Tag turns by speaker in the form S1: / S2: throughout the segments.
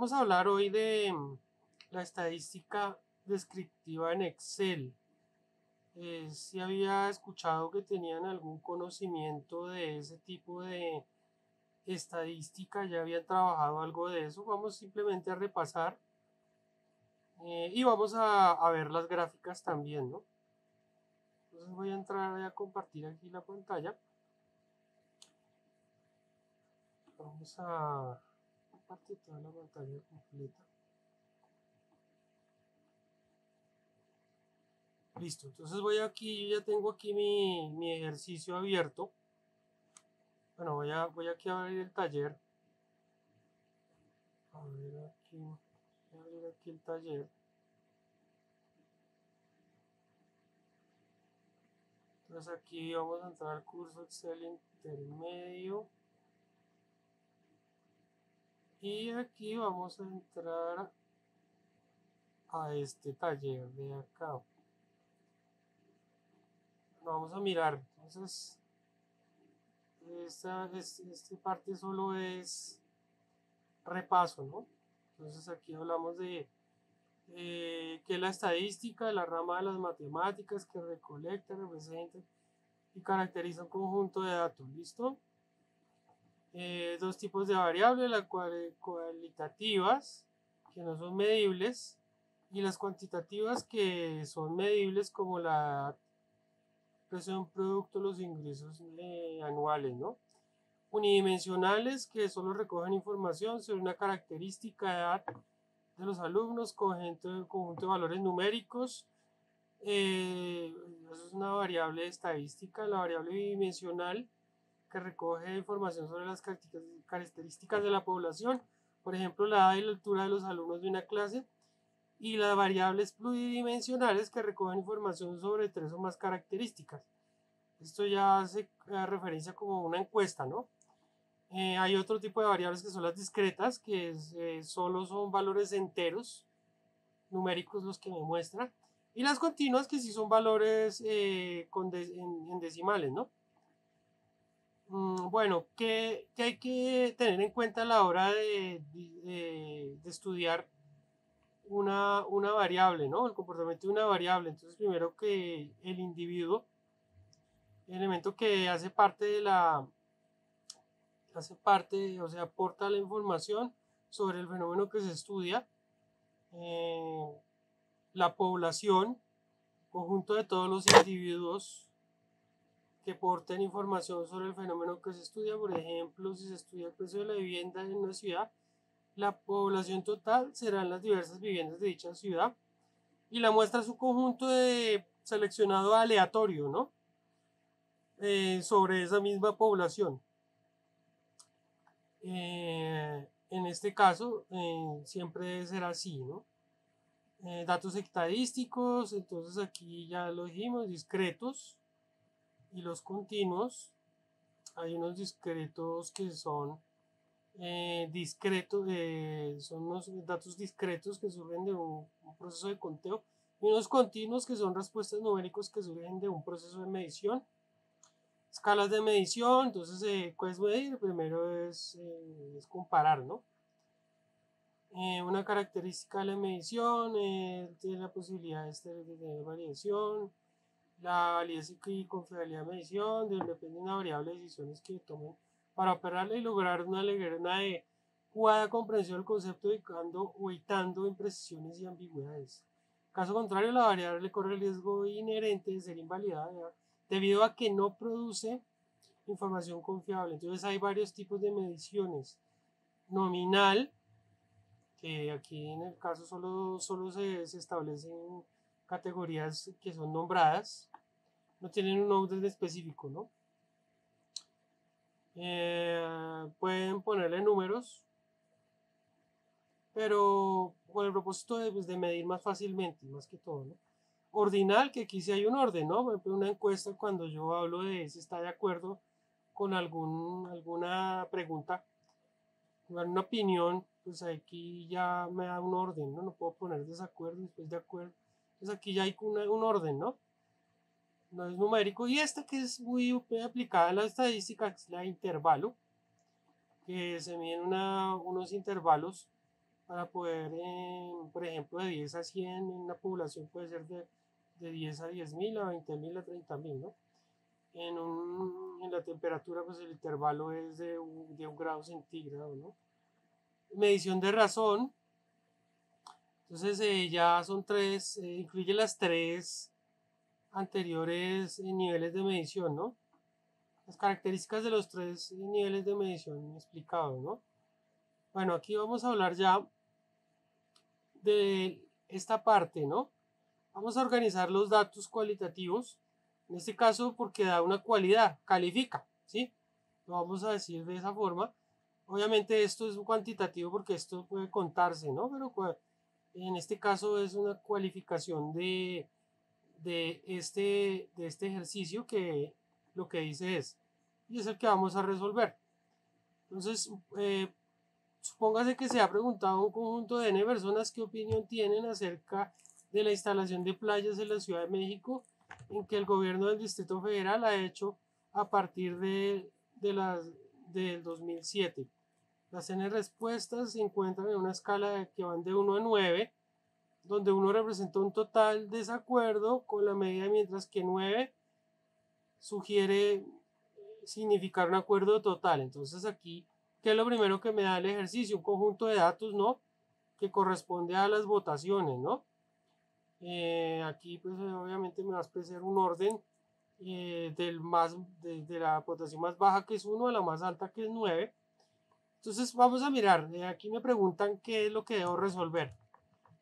S1: Vamos a hablar hoy de mm, la estadística descriptiva en Excel. Eh, si había escuchado que tenían algún conocimiento de ese tipo de estadística, ya habían trabajado algo de eso. Vamos simplemente a repasar eh, y vamos a, a, ver las gráficas también, ¿no? Entonces voy a entrar a compartir aquí la pantalla. Vamos a compartir toda la pantalla completa. Listo, entonces voy aquí, yo ya tengo aquí mi, mi ejercicio abierto. Bueno, voy, a, voy aquí a abrir el taller. A ver aquí, voy a abrir aquí el taller. Entonces aquí vamos a entrar al curso Excel intermedio. Y aquí vamos a entrar a este taller de acá. Vamos a mirar. Entonces, esta, esta parte solo es repaso, ¿no? Entonces aquí hablamos de eh, que la estadística, la rama de las matemáticas que recolecta, representa y caracteriza un conjunto de datos, ¿listo? Eh, dos tipos de variables, las cualitativas, que no son medibles, y las cuantitativas que son medibles como la presión producto, los ingresos eh, anuales, ¿no? Unidimensionales que solo recogen información sobre una característica de edad de los alumnos, conjunto, conjunto de valores numéricos, eh, eso es una variable estadística, la variable bidimensional que recoge información sobre las características de la población, por ejemplo, la edad y la altura de los alumnos de una clase, y las variables pluridimensionales que recogen información sobre tres o más características. Esto ya hace referencia como una encuesta, ¿no? Eh, hay otro tipo de variables que son las discretas, que eh, solo son valores enteros, numéricos los que me muestran, y las continuas que sí son valores eh, con en, decimales, ¿no? Mm, bueno, ¿qué, hay que tener en cuenta a la hora de, estudiar una, una, variable, ¿no? El comportamiento de una variable. Entonces, primero que el individuo, el elemento que hace parte de la, hace parte, o sea, aporta la información sobre el fenómeno que se estudia, eh, la población, conjunto de todos los individuos que porten información sobre el fenómeno que se estudia. Por ejemplo, si se estudia el precio de la vivienda en una ciudad, la población total serán las diversas viviendas de dicha ciudad y la muestra su conjunto de seleccionado aleatorio, ¿no? Eh, sobre esa misma población. Eh, en este caso, eh, siempre será así, ¿no? datos estadísticos, entonces aquí ya lo dijimos, discretos, y los continuos, hay unos discretos que son eh, discretos, eh, son unos datos discretos que surgen de un, proceso de conteo y unos continuos que son respuestas numéricos que surgen de un proceso de medición. Escalas de medición, entonces eh, puedes medir, primero es, eh, es comparar, ¿no? una característica de la medición tiene la posibilidad de tener variación, la validez y confiabilidad de medición, de depende de una variable de decisiones que tomen para operarla y lograr una, una adecuada comprensión del concepto dedicando o evitando imprecisiones y ambigüedades. Caso contrario, la variable corre el riesgo inherente de ser invalidada debido a que no produce información confiable. Entonces hay varios tipos de mediciones. Nominal, que aquí en el caso solo, solo se establecen categorías que son nombradas no tienen un orden específico, ¿no? Eh, pueden ponerle números, pero con el propósito de, pues, de, medir más fácilmente, más que todo, ¿no? Ordinal, que aquí sí hay un orden, ¿no? Por ejemplo, una encuesta cuando yo hablo de si está de acuerdo con algún, alguna pregunta, una opinión, pues aquí ya me da un orden, ¿no? No puedo poner desacuerdo después de acuerdo. Entonces aquí ya hay un orden, ¿no? No es numérico. Y esta que es muy aplicada en la estadística, es la intervalo, que se miden unos intervalos para poder, eh, por ejemplo, de 10 a 100 en una población puede ser de, de 10 a 10 mil, a 20 mil, a 30 mil, ¿no? En, un, en la temperatura, pues el intervalo es de un, de un grado centígrado, ¿no? Medición de razón. Entonces eh, ya son tres, eh, incluye las tres anteriores niveles de medición, ¿no? Las características de los tres niveles de medición explicados, ¿no? Bueno, aquí vamos a hablar ya de esta parte, ¿no? Vamos a organizar los datos cualitativos, en este caso porque da una cualidad, califica, ¿sí? Lo vamos a decir de esa forma. Obviamente esto es cuantitativo porque esto puede contarse, ¿no? Pero en este caso es una cualificación de, de, este, de este ejercicio que lo que dice es, y es el que vamos a resolver. Entonces, eh, supóngase que se ha preguntado a un conjunto de N personas qué opinión tienen acerca de la instalación de playas en la Ciudad de México, en que el gobierno del Distrito Federal ha hecho a partir de, de las, del 2007. Las N respuestas se encuentran en una escala que van de 1 a 9, donde 1 representa un total desacuerdo con la medida, mientras que 9 sugiere significar un acuerdo total. Entonces aquí, ¿qué es lo primero que me da el ejercicio? Un conjunto de datos, ¿no? Que corresponde a las votaciones, ¿no? Eh, aquí pues obviamente me va a expresar un orden eh, del más, de, la votación más baja que es 1 a la más alta que es 9. Entonces vamos a mirar, eh, aquí me preguntan qué es lo que debo resolver.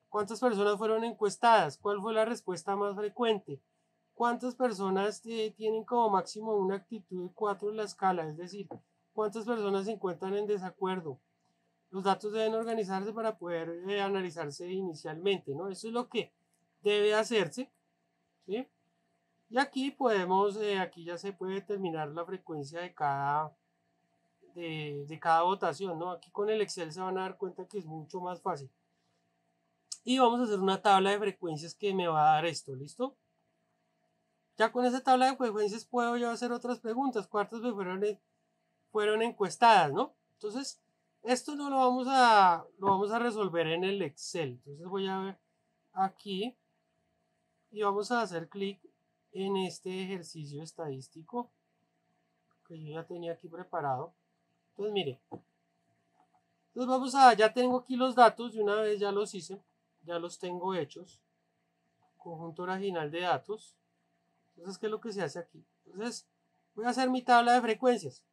S1: ¿Cuántas personas fueron encuestadas? ¿Cuál fue la respuesta más frecuente? ¿Cuántas personas tienen como máximo una actitud de 4 en la escala? Es decir, ¿cuántas personas se encuentran en desacuerdo? Los datos deben organizarse para poder analizarse inicialmente, ¿no? Eso es lo que debe hacerse. ¿sí? Y aquí podemos, eh, aquí ya se puede determinar la frecuencia de cada, de, de, cada votación, ¿no? Aquí con el Excel se van a dar cuenta que es mucho más fácil. Y vamos a hacer una tabla de frecuencias que me va a dar esto, ¿listo? Ya con esa tabla de frecuencias puedo yo hacer otras preguntas. ¿Cuántas fueron, fueron encuestadas, no? Entonces, esto no lo vamos a, lo vamos a resolver en el Excel. Entonces voy a ver aquí y vamos a hacer clic en este ejercicio estadístico que yo ya tenía aquí preparado entonces mire entonces vamos a ya tengo aquí los datos de una vez ya los hice ya los tengo hechos conjunto original de datos entonces qué es lo que se hace aquí entonces voy a hacer mi tabla de frecuencias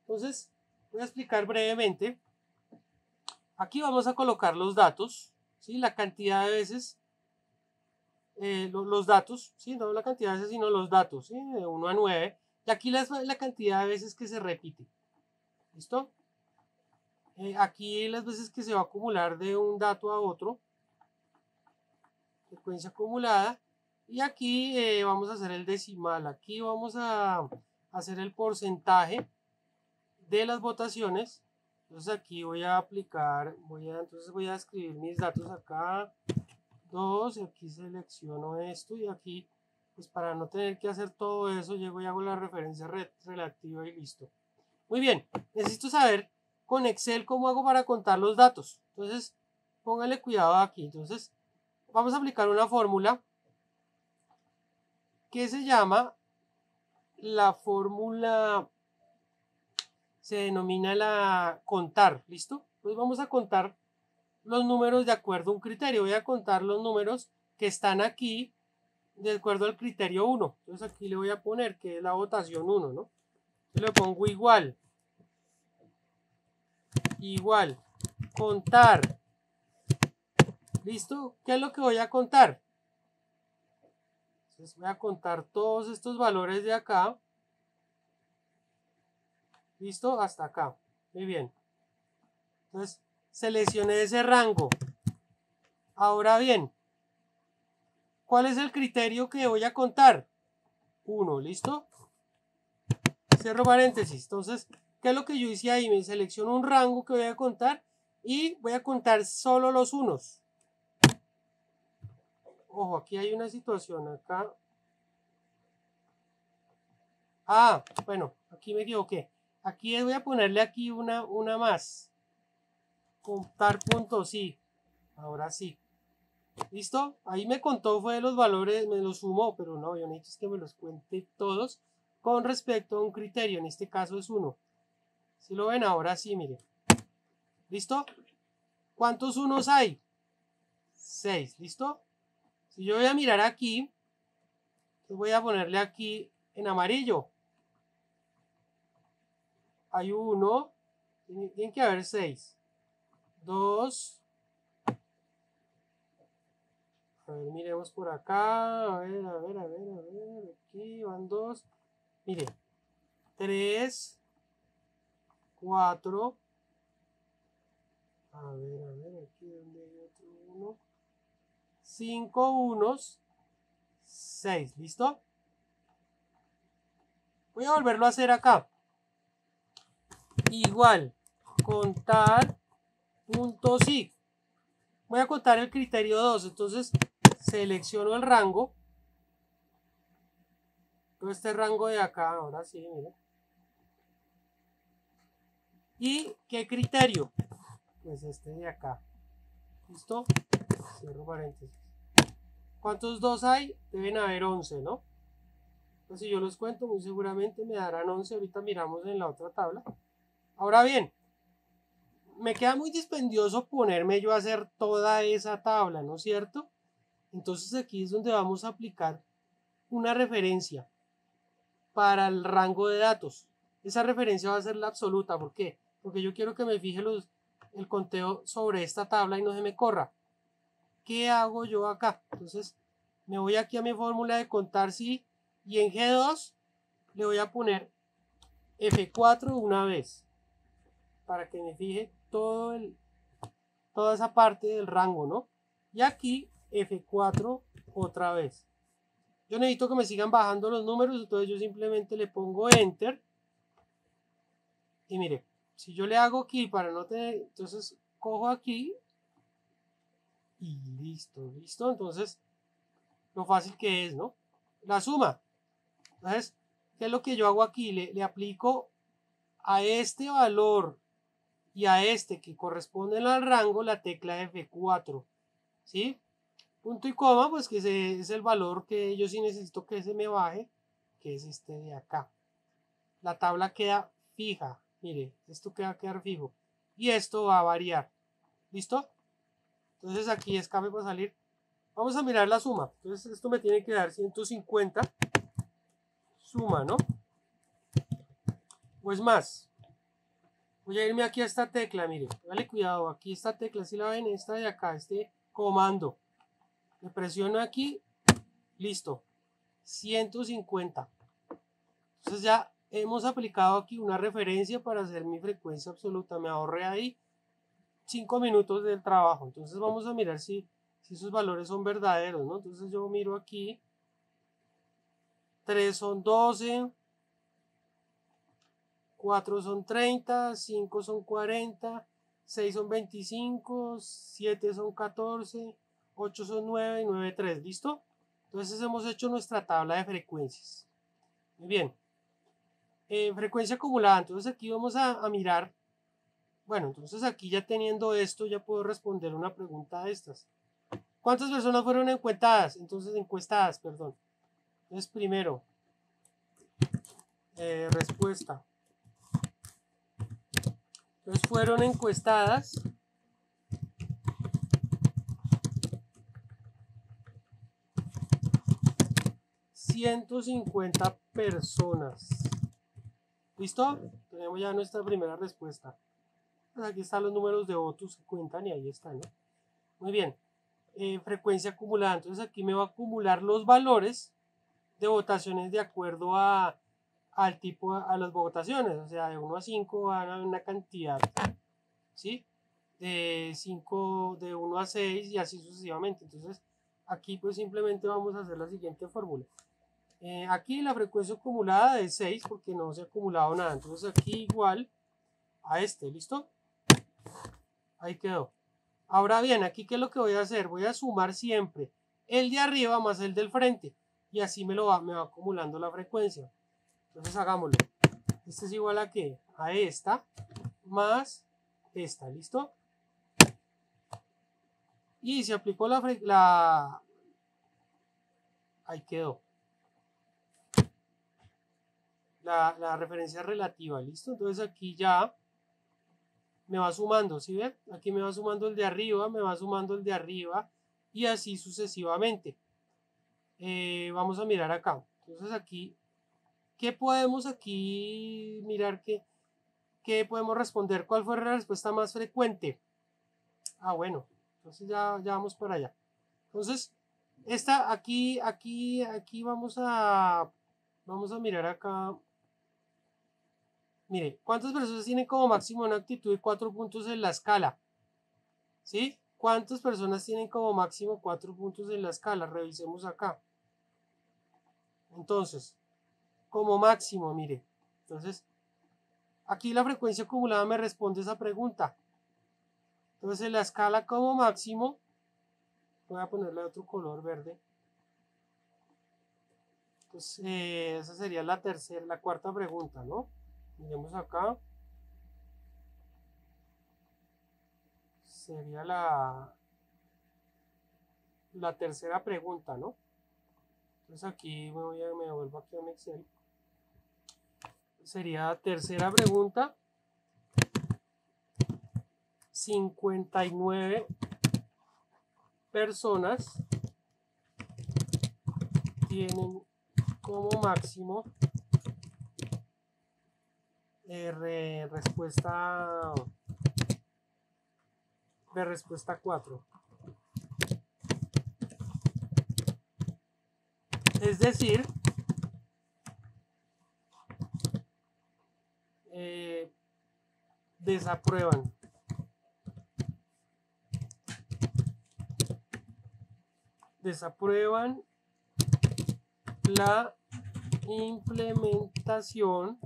S1: entonces voy a explicar brevemente aquí vamos a colocar los datos ¿sí? la cantidad de veces eh, los, datos, ¿sí? no la cantidad de veces, sino los datos, ¿sí? de 1 a 9. Y aquí la, la cantidad de veces que se repite. ¿Listo? Eh, aquí las veces que se va a acumular de un dato a otro. Frecuencia acumulada. Y aquí eh, vamos a hacer el decimal. Aquí vamos a hacer el porcentaje de las votaciones. Entonces aquí voy a aplicar, voy a, entonces voy a escribir mis datos acá. 2 y aquí selecciono esto y aquí pues para no tener que hacer todo eso llego y hago la referencia relativa y listo muy bien necesito saber con Excel cómo hago para contar los datos entonces póngale cuidado aquí entonces vamos a aplicar una fórmula que se llama la fórmula se denomina la contar listo pues vamos a contar los números de acuerdo a un criterio. Voy a contar los números que están aquí de acuerdo al criterio 1. Entonces aquí le voy a poner que es la votación 1, ¿no? Yo le pongo igual. Igual. Contar. ¿Listo? ¿Qué es lo que voy a contar? Entonces voy a contar todos estos valores de acá. ¿Listo? Hasta acá. Muy bien. Entonces, seleccioné ese rango. Ahora bien, ¿cuál es el criterio que voy a contar? 1, ¿listo? Cierro paréntesis. Entonces, ¿qué es lo que yo hice ahí? Me selecciono un rango que voy a contar y voy a contar solo los unos. Ojo, aquí hay una situación acá. Ah, bueno, aquí me equivoqué. Aquí voy a ponerle aquí una, una más contar puntos, sí. Ahora sí. ¿Listo? Ahí me contó fue los valores, me los sumó, pero no, yo necesito que me los cuente todos con respecto a un criterio. En este caso es uno. Si lo ven ahora sí, miren. ¿Listo? ¿Cuántos unos hay? 6, ¿listo? Si yo voy a mirar aquí, voy a ponerle aquí en amarillo. Hay uno, tiene que haber 6. 2. A ver, miremos por acá. A ver, a ver, a ver, a ver. Aquí van dos. Mire. 3. 4. A ver, a ver, aquí donde hay otro uno. 5 unos. 6, ¿listo? Voy a volverlo a hacer acá. Igual, contar punto sí. Voy a contar el criterio 2, entonces selecciono el rango. Todo este rango de acá, ahora sí, mire. ¿Y qué criterio? Pues este de acá. ¿Listo? Cierro paréntesis. ¿Cuántos dos hay? Deben haber 11, ¿no? Pues si yo los cuento, muy seguramente me darán 11. Ahorita miramos en la otra tabla. Ahora bien, me queda muy dispendioso ponerme yo a hacer toda esa tabla, ¿no es cierto? Entonces aquí es donde vamos a aplicar una referencia para el rango de datos. Esa referencia va a ser la absoluta. ¿Por qué? Porque yo quiero que me fije el conteo sobre esta tabla y no se me corra. ¿Qué hago yo acá? Entonces me voy aquí a mi fórmula de contar sí y en G2 le voy a poner F4 una vez para que me fije todo el, toda esa parte del rango, ¿no? Y aquí F4 otra vez. Yo necesito que me sigan bajando los números, entonces yo simplemente le pongo Enter. Y mire, si yo le hago aquí para no tener, entonces cojo aquí y listo, listo. Entonces, lo fácil que es, ¿no? La suma. Entonces, ¿qué es lo que yo hago aquí? Le, le aplico a este valor y a este que corresponde al rango la tecla F4. ¿Sí? Punto y coma, pues que ese es el valor que yo sí necesito que se me baje, que es este de acá. La tabla queda fija. Mire, esto queda a quedar fijo. Y esto va a variar. ¿Listo? Entonces aquí escape para salir. Vamos a mirar la suma. Entonces esto me tiene que dar 150. Suma, ¿no? Pues más. Voy a irme aquí a esta tecla, mire, dale cuidado, aquí esta tecla, si la ven, esta de acá, este comando. Le presiono aquí, listo, 150. Entonces ya hemos aplicado aquí una referencia para hacer mi frecuencia absoluta. Me ahorré ahí 5 minutos del trabajo. Entonces vamos a mirar si, si esos valores son verdaderos, ¿no? Entonces yo miro aquí. 3 son 12, 4 son 30, 5 son 40, 6 son 25, 7 son 14, 8 son 9 y 9 3. ¿Listo? Entonces hemos hecho nuestra tabla de frecuencias. Muy bien. Eh, frecuencia acumulada. Entonces aquí vamos a, mirar. Bueno, entonces aquí ya teniendo esto ya puedo responder una pregunta de estas. ¿Cuántas personas fueron encuestadas? Entonces encuestadas, perdón. Entonces primero, eh, respuesta. Entonces fueron encuestadas ...150 personas. ¿Listo? Tenemos ya nuestra primera respuesta. Pues aquí están los números de votos que cuentan y ahí están. Muy bien. Eh, frecuencia acumulada. Entonces aquí me va a acumular los valores de votaciones de acuerdo a al tipo, a las votaciones, o sea, de 1 a 5 van a una cantidad, ¿sí? De 5, de 1 a 6 y así sucesivamente. Entonces, aquí pues simplemente vamos a hacer la siguiente fórmula. Eh, aquí la frecuencia acumulada es 6 porque no se ha acumulado nada. Entonces aquí igual a este, ¿listo? Ahí quedó. Ahora bien, aquí qué es lo que voy a hacer? Voy a sumar siempre el de arriba más el del frente. Y así me, lo va, me va acumulando la frecuencia. Entonces hagámoslo. Este es igual a qué? A esta más esta, ¿listo? y se aplicó la, la ahí quedó la, referencia relativa, ¿listo? Entonces aquí ya me va sumando, ¿sí ven? Aquí me va sumando el de arriba, me va sumando el de arriba y así sucesivamente. Eh, vamos a mirar acá. Entonces aquí, ¿qué podemos aquí mirar? ¿Qué, ¿Qué podemos responder? ¿Cuál fue la respuesta más frecuente? Ah, bueno, entonces ya, ya vamos para allá. Entonces, esta aquí, aquí, aquí vamos a, vamos a mirar acá. Mire, ¿cuántas personas tienen como máximo una actitud de cuatro puntos en la escala? ¿Sí? ¿Cuántas personas tienen como máximo cuatro puntos en la escala? Revisemos acá. Entonces, como máximo, mire. Entonces, aquí la frecuencia acumulada me responde esa pregunta. Entonces, en la escala como máximo, voy a ponerle otro color verde. Entonces, eh, esa sería la tercera, la cuarta pregunta, ¿no? Miremos acá. Sería la, la tercera pregunta, ¿no? Entonces aquí me, voy a, me vuelvo aquí a un Excel. Sería tercera pregunta. 59 personas tienen como máximo eh, respuesta de respuesta 4. Es decir, eh, desaprueban. Desaprueban la implementación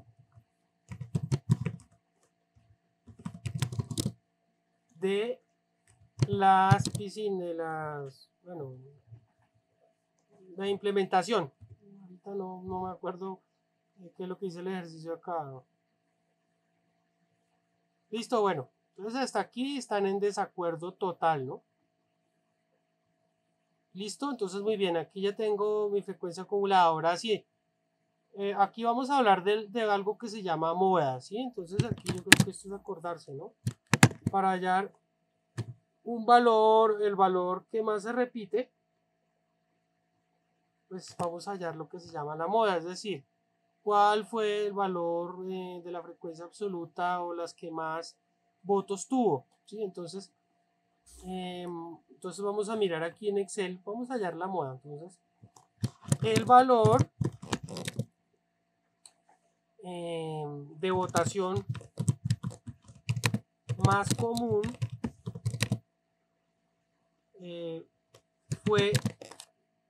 S1: de las piscinas, las, bueno, la implementación. Ahorita no, no me acuerdo qué es lo que dice el ejercicio acá. Listo, bueno. Entonces hasta aquí están en desacuerdo total, ¿no? Listo, entonces muy bien, aquí ya tengo mi frecuencia acumulada. Ahora sí, eh, aquí vamos a hablar de, de, algo que se llama moda, ¿sí? Entonces aquí yo creo que esto es acordarse, ¿no? Para hallar un valor, el valor que más se repite, pues vamos a hallar lo que se llama la moda, es decir, cuál fue el valor eh, de la frecuencia absoluta o las que más votos tuvo. ¿sí? Entonces, em, entonces vamos a mirar aquí en Excel, vamos a hallar la moda. Entonces, el valor em, de votación más común eh, fue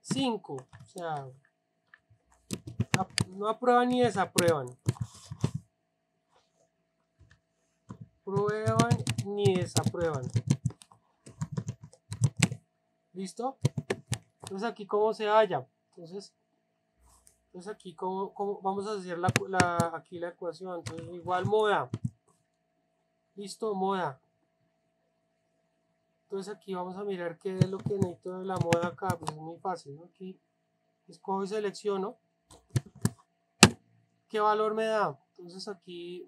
S1: 5. O sea, no aprueban ni desaprueban. Prueban ni desaprueban. ¿Listo? Entonces aquí cómo se halla. Entonces, entonces aquí cómo, vamos a hacer la, la, aquí la ecuación. Entonces igual moda. Listo, moda. Entonces aquí vamos a mirar qué es lo que necesito de la moda acá. Pues es muy fácil. Aquí escojo y selecciono. ¿Qué valor me da? Entonces aquí,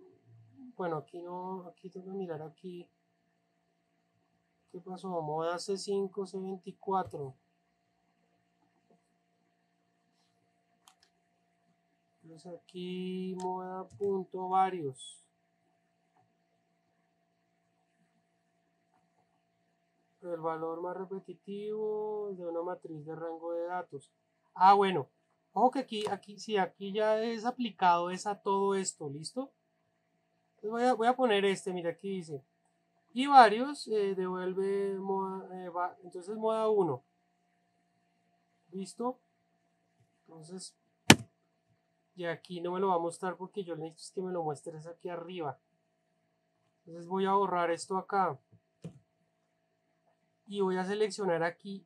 S1: bueno, aquí no, aquí tengo que mirar aquí. ¿Qué pasó? Moda C5, C24. Entonces aquí moda punto varios. El valor más repetitivo de una matriz de rango de datos. Ah, bueno. Ojo que aquí, aquí, sí, aquí ya es aplicado es a todo esto, ¿listo? Entonces voy a, voy a poner este, mira, aquí dice. Y varios eh, devuelve moda, eh, entonces moda 1. ¿Listo? Entonces, y aquí no me lo va a mostrar porque yo necesito que me lo muestres aquí arriba. Entonces voy a borrar esto acá y voy a seleccionar aquí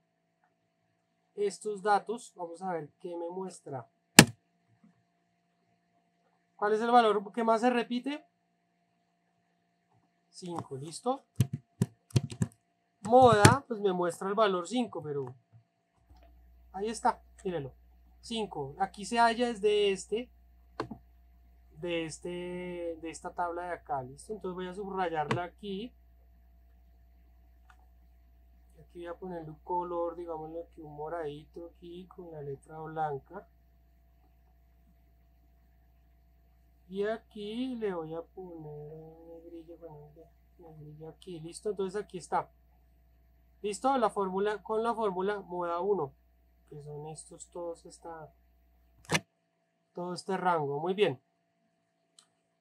S1: estos datos. Vamos a ver qué me muestra. ¿Cuál es el valor que más se repite? 5, ¿listo? moda, pues me muestra el valor 5, pero ahí está, mírelo. 5. Aquí se halla desde este, de este, de esta tabla de acá, ¿listo? Entonces voy a subrayarla aquí. Aquí voy a ponerle un color, digámoslo aquí, un moradito aquí con la letra blanca. Y aquí le voy a poner negrilla, bueno, negrilla aquí, listo, entonces aquí está. Listo, la fórmula con la fórmula moda 1, que son estos todos esta todo este rango. Muy bien.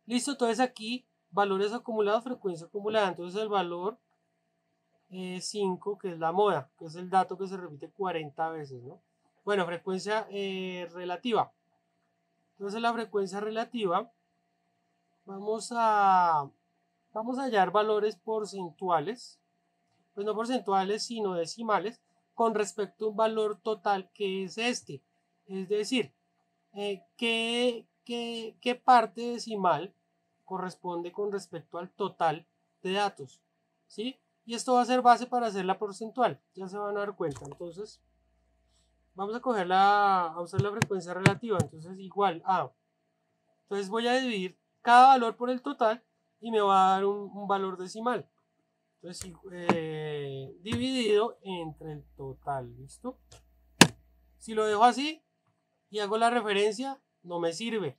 S1: Listo, entonces aquí valores acumulados, frecuencia acumulada. Entonces el valor 5, que es la moda, que es el dato que se repite 40 veces, ¿no? Bueno, frecuencia eh, relativa. Entonces la frecuencia relativa, vamos a, vamos a hallar valores porcentuales pues no porcentuales, sino decimales, con respecto a un valor total que es este. Es decir, eh, ¿qué, qué, parte decimal corresponde con respecto al total de datos? ¿Sí? Y esto va a ser base para hacer la porcentual, ya se van a dar cuenta. Entonces, vamos a coger la, a usar la frecuencia relativa, entonces igual a. Entonces voy a dividir cada valor por el total y me va a dar un valor decimal. Entonces, eh, dividido entre el total, ¿listo? Si lo dejo así y hago la referencia, no me sirve,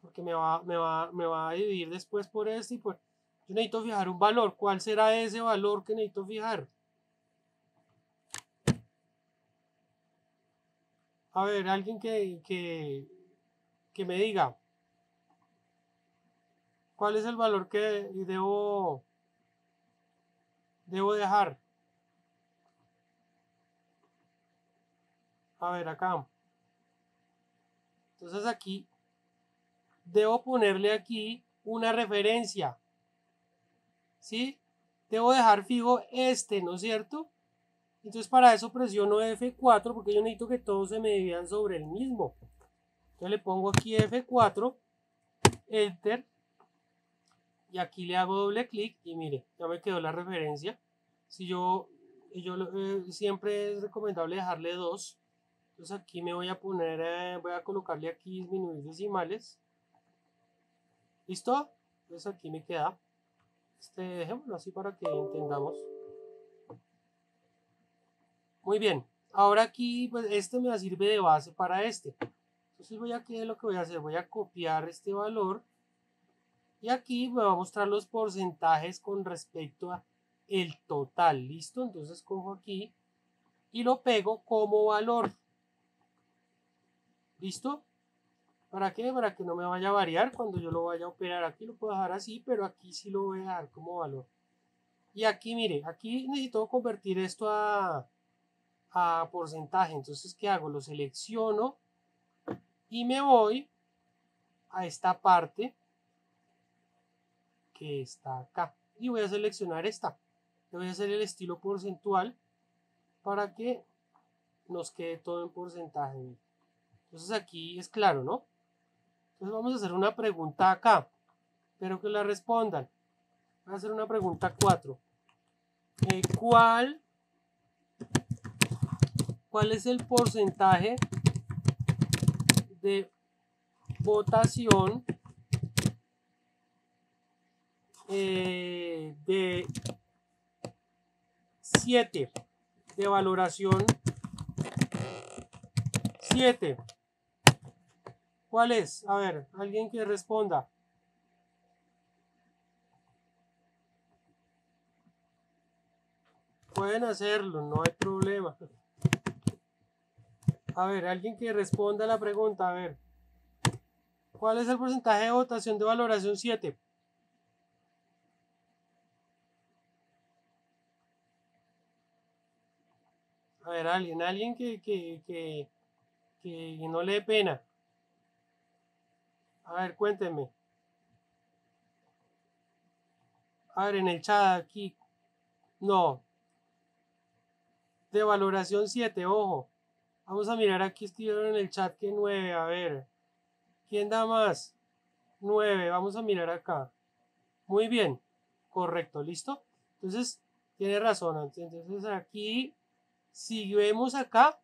S1: porque me va, me va, me va a dividir después por este y por... Yo necesito fijar un valor. ¿Cuál será ese valor que necesito fijar? A ver, alguien que, que, que me diga. ¿Cuál es el valor que debo debo dejar? A ver, acá. Entonces aquí debo ponerle aquí una referencia. ¿Sí? Debo dejar fijo este, ¿no es cierto? Entonces para eso presiono F4 porque yo necesito que todos se me dividan sobre el mismo. Entonces le pongo aquí F4, Enter y aquí le hago doble clic y mire, ya me quedó la referencia. Si yo, yo eh, siempre es recomendable dejarle dos. Entonces aquí me voy a poner, eh, voy a colocarle aquí disminuir decimales. ¿Listo? Entonces aquí me queda. Este, dejémoslo así para que entendamos. Muy bien. Ahora aquí, pues este me servir de base para este. Entonces voy a, ¿qué es lo que voy a hacer? Voy a copiar este valor y aquí me va a mostrar los porcentajes con respecto a el total. ¿Listo? Entonces cojo aquí y lo pego como valor. ¿Listo? ¿Para qué? Para que no me vaya a variar cuando yo lo vaya a operar. Aquí lo puedo dejar así, pero aquí sí lo voy a dejar como valor. Y aquí, mire, aquí necesito convertir esto a, a porcentaje. Entonces, ¿qué hago? Lo selecciono y me voy a esta parte que está acá. Y voy a seleccionar esta. Le voy a hacer el estilo porcentual para que nos quede todo en porcentaje. Entonces aquí es claro, ¿no? Entonces vamos a hacer una pregunta acá. Espero que la respondan. Voy a hacer una pregunta 4. Eh, ¿Cuál, ¿Cuál es el porcentaje de votación eh, de 7 de valoración 7 ¿cuál es? a ver, alguien que responda pueden hacerlo, no hay problema a ver, alguien que responda la pregunta, a ver ¿cuál es el porcentaje de votación de valoración 7? A ver, alguien, alguien que, que, que, que no le dé pena. A ver, cuéntenme. A ver, en el chat aquí. No. De valoración 7, ojo. Vamos a mirar aquí, escribieron en el chat que 9. A ver. ¿Quién da más? 9. Vamos a mirar acá. Muy bien. Correcto, ¿listo? Entonces, tiene razón. Entonces aquí, si vemos acá,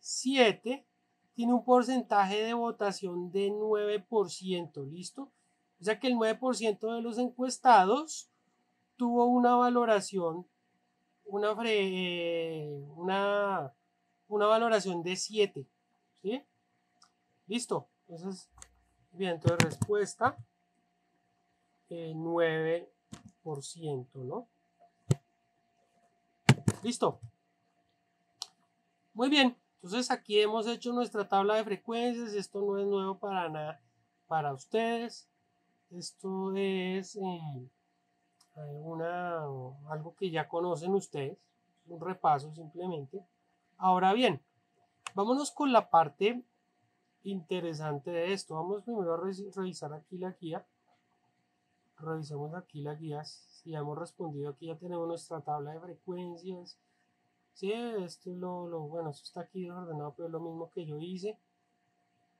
S1: 7 tiene un porcentaje de votación de 9%, ¿listo? O sea que el 9% de los encuestados tuvo una valoración, una, una, una valoración de 7, ¿sí? Listo. Entonces, bien, entonces respuesta, 9%, eh, ¿no? Listo. Muy bien. Entonces aquí hemos hecho nuestra tabla de frecuencias. Esto no es nuevo para nada para ustedes. Esto es eh, una, algo que ya conocen ustedes. Un repaso simplemente. Ahora bien, vámonos con la parte interesante de esto. Vamos primero a revisar aquí la guía. Revisemos aquí la guía. Si ya hemos respondido aquí, ya tenemos nuestra tabla de frecuencias. Sí, esto es lo, lo bueno, esto está aquí desordenado, pero es lo mismo que yo hice.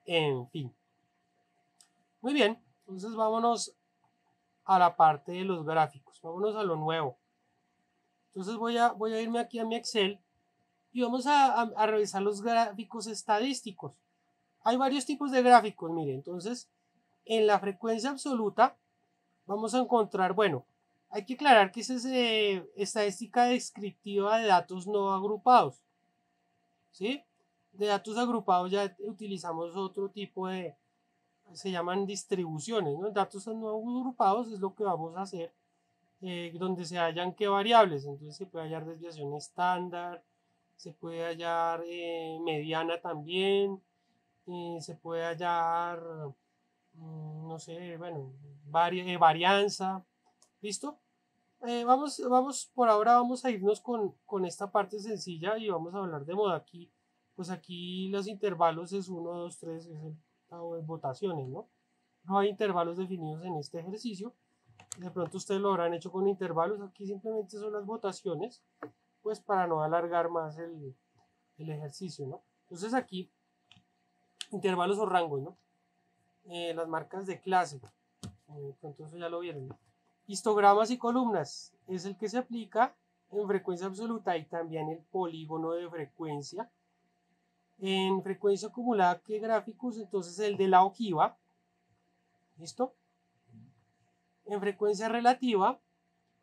S1: En fin. Muy bien, entonces vámonos a la parte de los gráficos. Vámonos a lo nuevo. Entonces voy a, voy a irme aquí a mi Excel y vamos a, a revisar los gráficos estadísticos. Hay varios tipos de gráficos, mire, entonces en la frecuencia absoluta vamos a encontrar, bueno, hay que aclarar que esa es eh, estadística descriptiva de datos no agrupados, ¿sí? De datos agrupados ya utilizamos otro tipo de, se llaman distribuciones, ¿no? Datos no agrupados es lo que vamos a hacer, eh, donde se hallan qué variables, entonces se puede hallar desviación estándar, se puede hallar eh, mediana también, se puede hallar, mm, no sé, bueno, varianza, ¿listo? Eh, vamos, vamos, por ahora vamos a irnos con, con, esta parte sencilla y vamos a hablar de modo aquí, pues aquí los intervalos es 1, 2, 3, es el, votaciones, ¿no? No hay intervalos definidos en este ejercicio, de pronto ustedes lo habrán hecho con intervalos, aquí simplemente son las votaciones, pues para no alargar más el, el ejercicio, ¿no? Entonces aquí intervalos o rangos, ¿no? Eh, las marcas de clase, eh, entonces ya lo vieron. Histogramas y columnas es el que se aplica en frecuencia absoluta y también el polígono de frecuencia. En frecuencia acumulada, ¿qué gráficos? Entonces el de la ojiva, ¿listo? En frecuencia relativa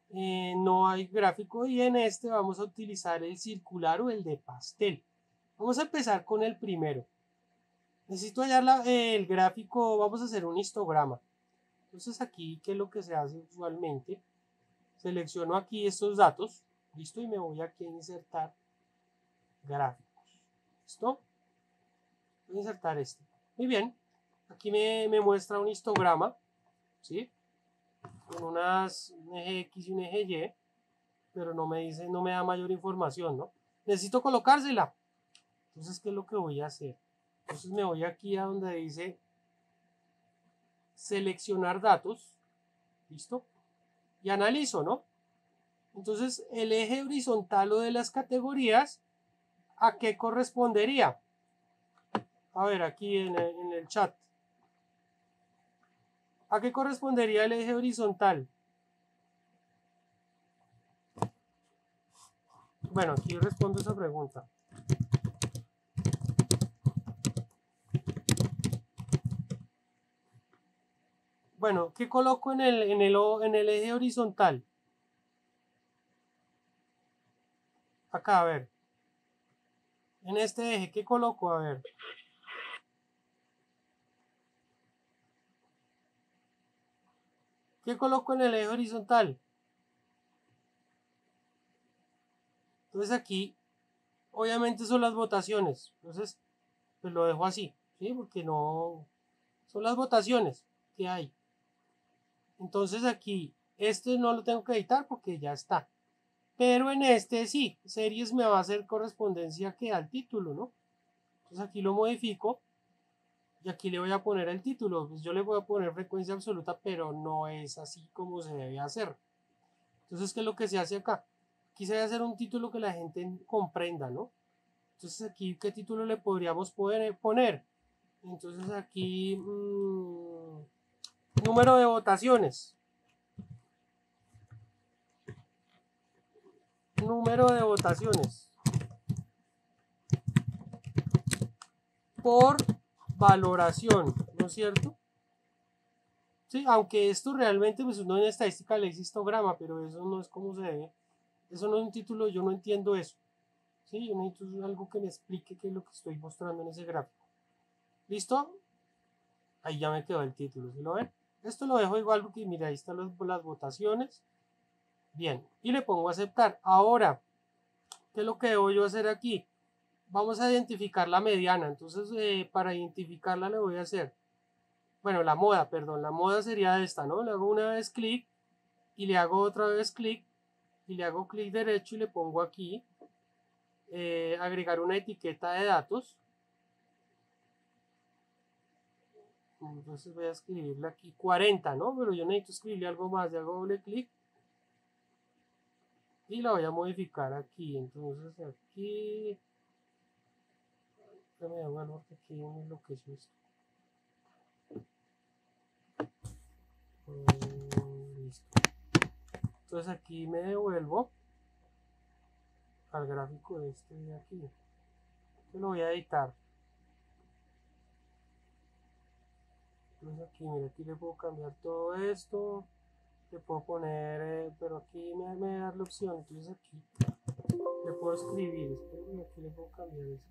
S1: eh, no hay gráfico y en este vamos a utilizar el circular o el de pastel. Vamos a empezar con el primero. Necesito hallar el gráfico, vamos a hacer un histograma. Entonces aquí, ¿qué es lo que se hace usualmente? Selecciono aquí estos datos, listo, y me voy aquí a insertar gráficos. ¿Listo? Voy a insertar este. Muy bien, aquí me, muestra un histograma, ¿sí? Con unas, un eje X y un eje Y, pero no me dice, no me da mayor información, ¿no? Necesito colocársela. Entonces, ¿qué es lo que voy a hacer? Entonces me voy aquí a donde dice seleccionar datos. ¿Listo? Y analizo, ¿no? Entonces el eje horizontal o de las categorías, ¿a qué correspondería? A ver, aquí en el, en el chat. ¿A qué correspondería el eje horizontal? Bueno, aquí respondo esa pregunta. Bueno, ¿qué coloco en el, en el, eje horizontal? Acá, a ver. En este eje, ¿qué coloco? A ver. ¿Qué coloco en el eje horizontal? Entonces aquí, obviamente son las votaciones. Entonces, pues lo dejo así, ¿sí? Porque no... Son las votaciones que hay. Entonces aquí, este no lo tengo que editar porque ya está. Pero en este sí, series me va a hacer correspondencia que al título, ¿no? Entonces aquí lo modifico y aquí le voy a poner el título. Pues yo le voy a poner frecuencia absoluta, pero no es así como se debe hacer. Entonces, ¿qué es lo que se hace acá? Aquí se debe hacer un título que la gente comprenda, ¿no? Entonces aquí, ¿qué título le podríamos poner? Entonces aquí... Mmm, Número de votaciones. número de votaciones por valoración, ¿no es cierto? Sí, aunque esto realmente, pues no en estadística le histograma, pero eso no es como se debe. Eso no es un título, yo no entiendo eso. Sí, yo necesito algo que me explique qué es lo que estoy mostrando en ese gráfico. ¿Listo? Ahí ya me quedó el título, ¿sí lo ven? Esto lo dejo igual porque mira, ahí están las votaciones. Bien, y le pongo aceptar. Ahora, ¿qué es lo que debo yo hacer aquí? Vamos a identificar la mediana. Entonces, eh, para identificarla le voy a hacer, bueno, la moda, perdón, la moda sería esta, ¿no? Le hago una vez clic y le hago otra vez clic y le hago clic derecho y le pongo aquí eh, agregar una etiqueta de datos. Entonces voy a escribirle aquí 40, ¿no? Pero yo necesito escribirle algo más. Le hago doble clic y la voy a modificar aquí entonces aquí me da valor que aquí es lo que es mm, listo entonces aquí me devuelvo al gráfico de este de aquí yo lo voy a editar entonces aquí mira aquí le puedo cambiar todo esto le puedo poner, eh, pero aquí me, me da la opción, entonces aquí le puedo escribir, aquí le puedo cambiar eso.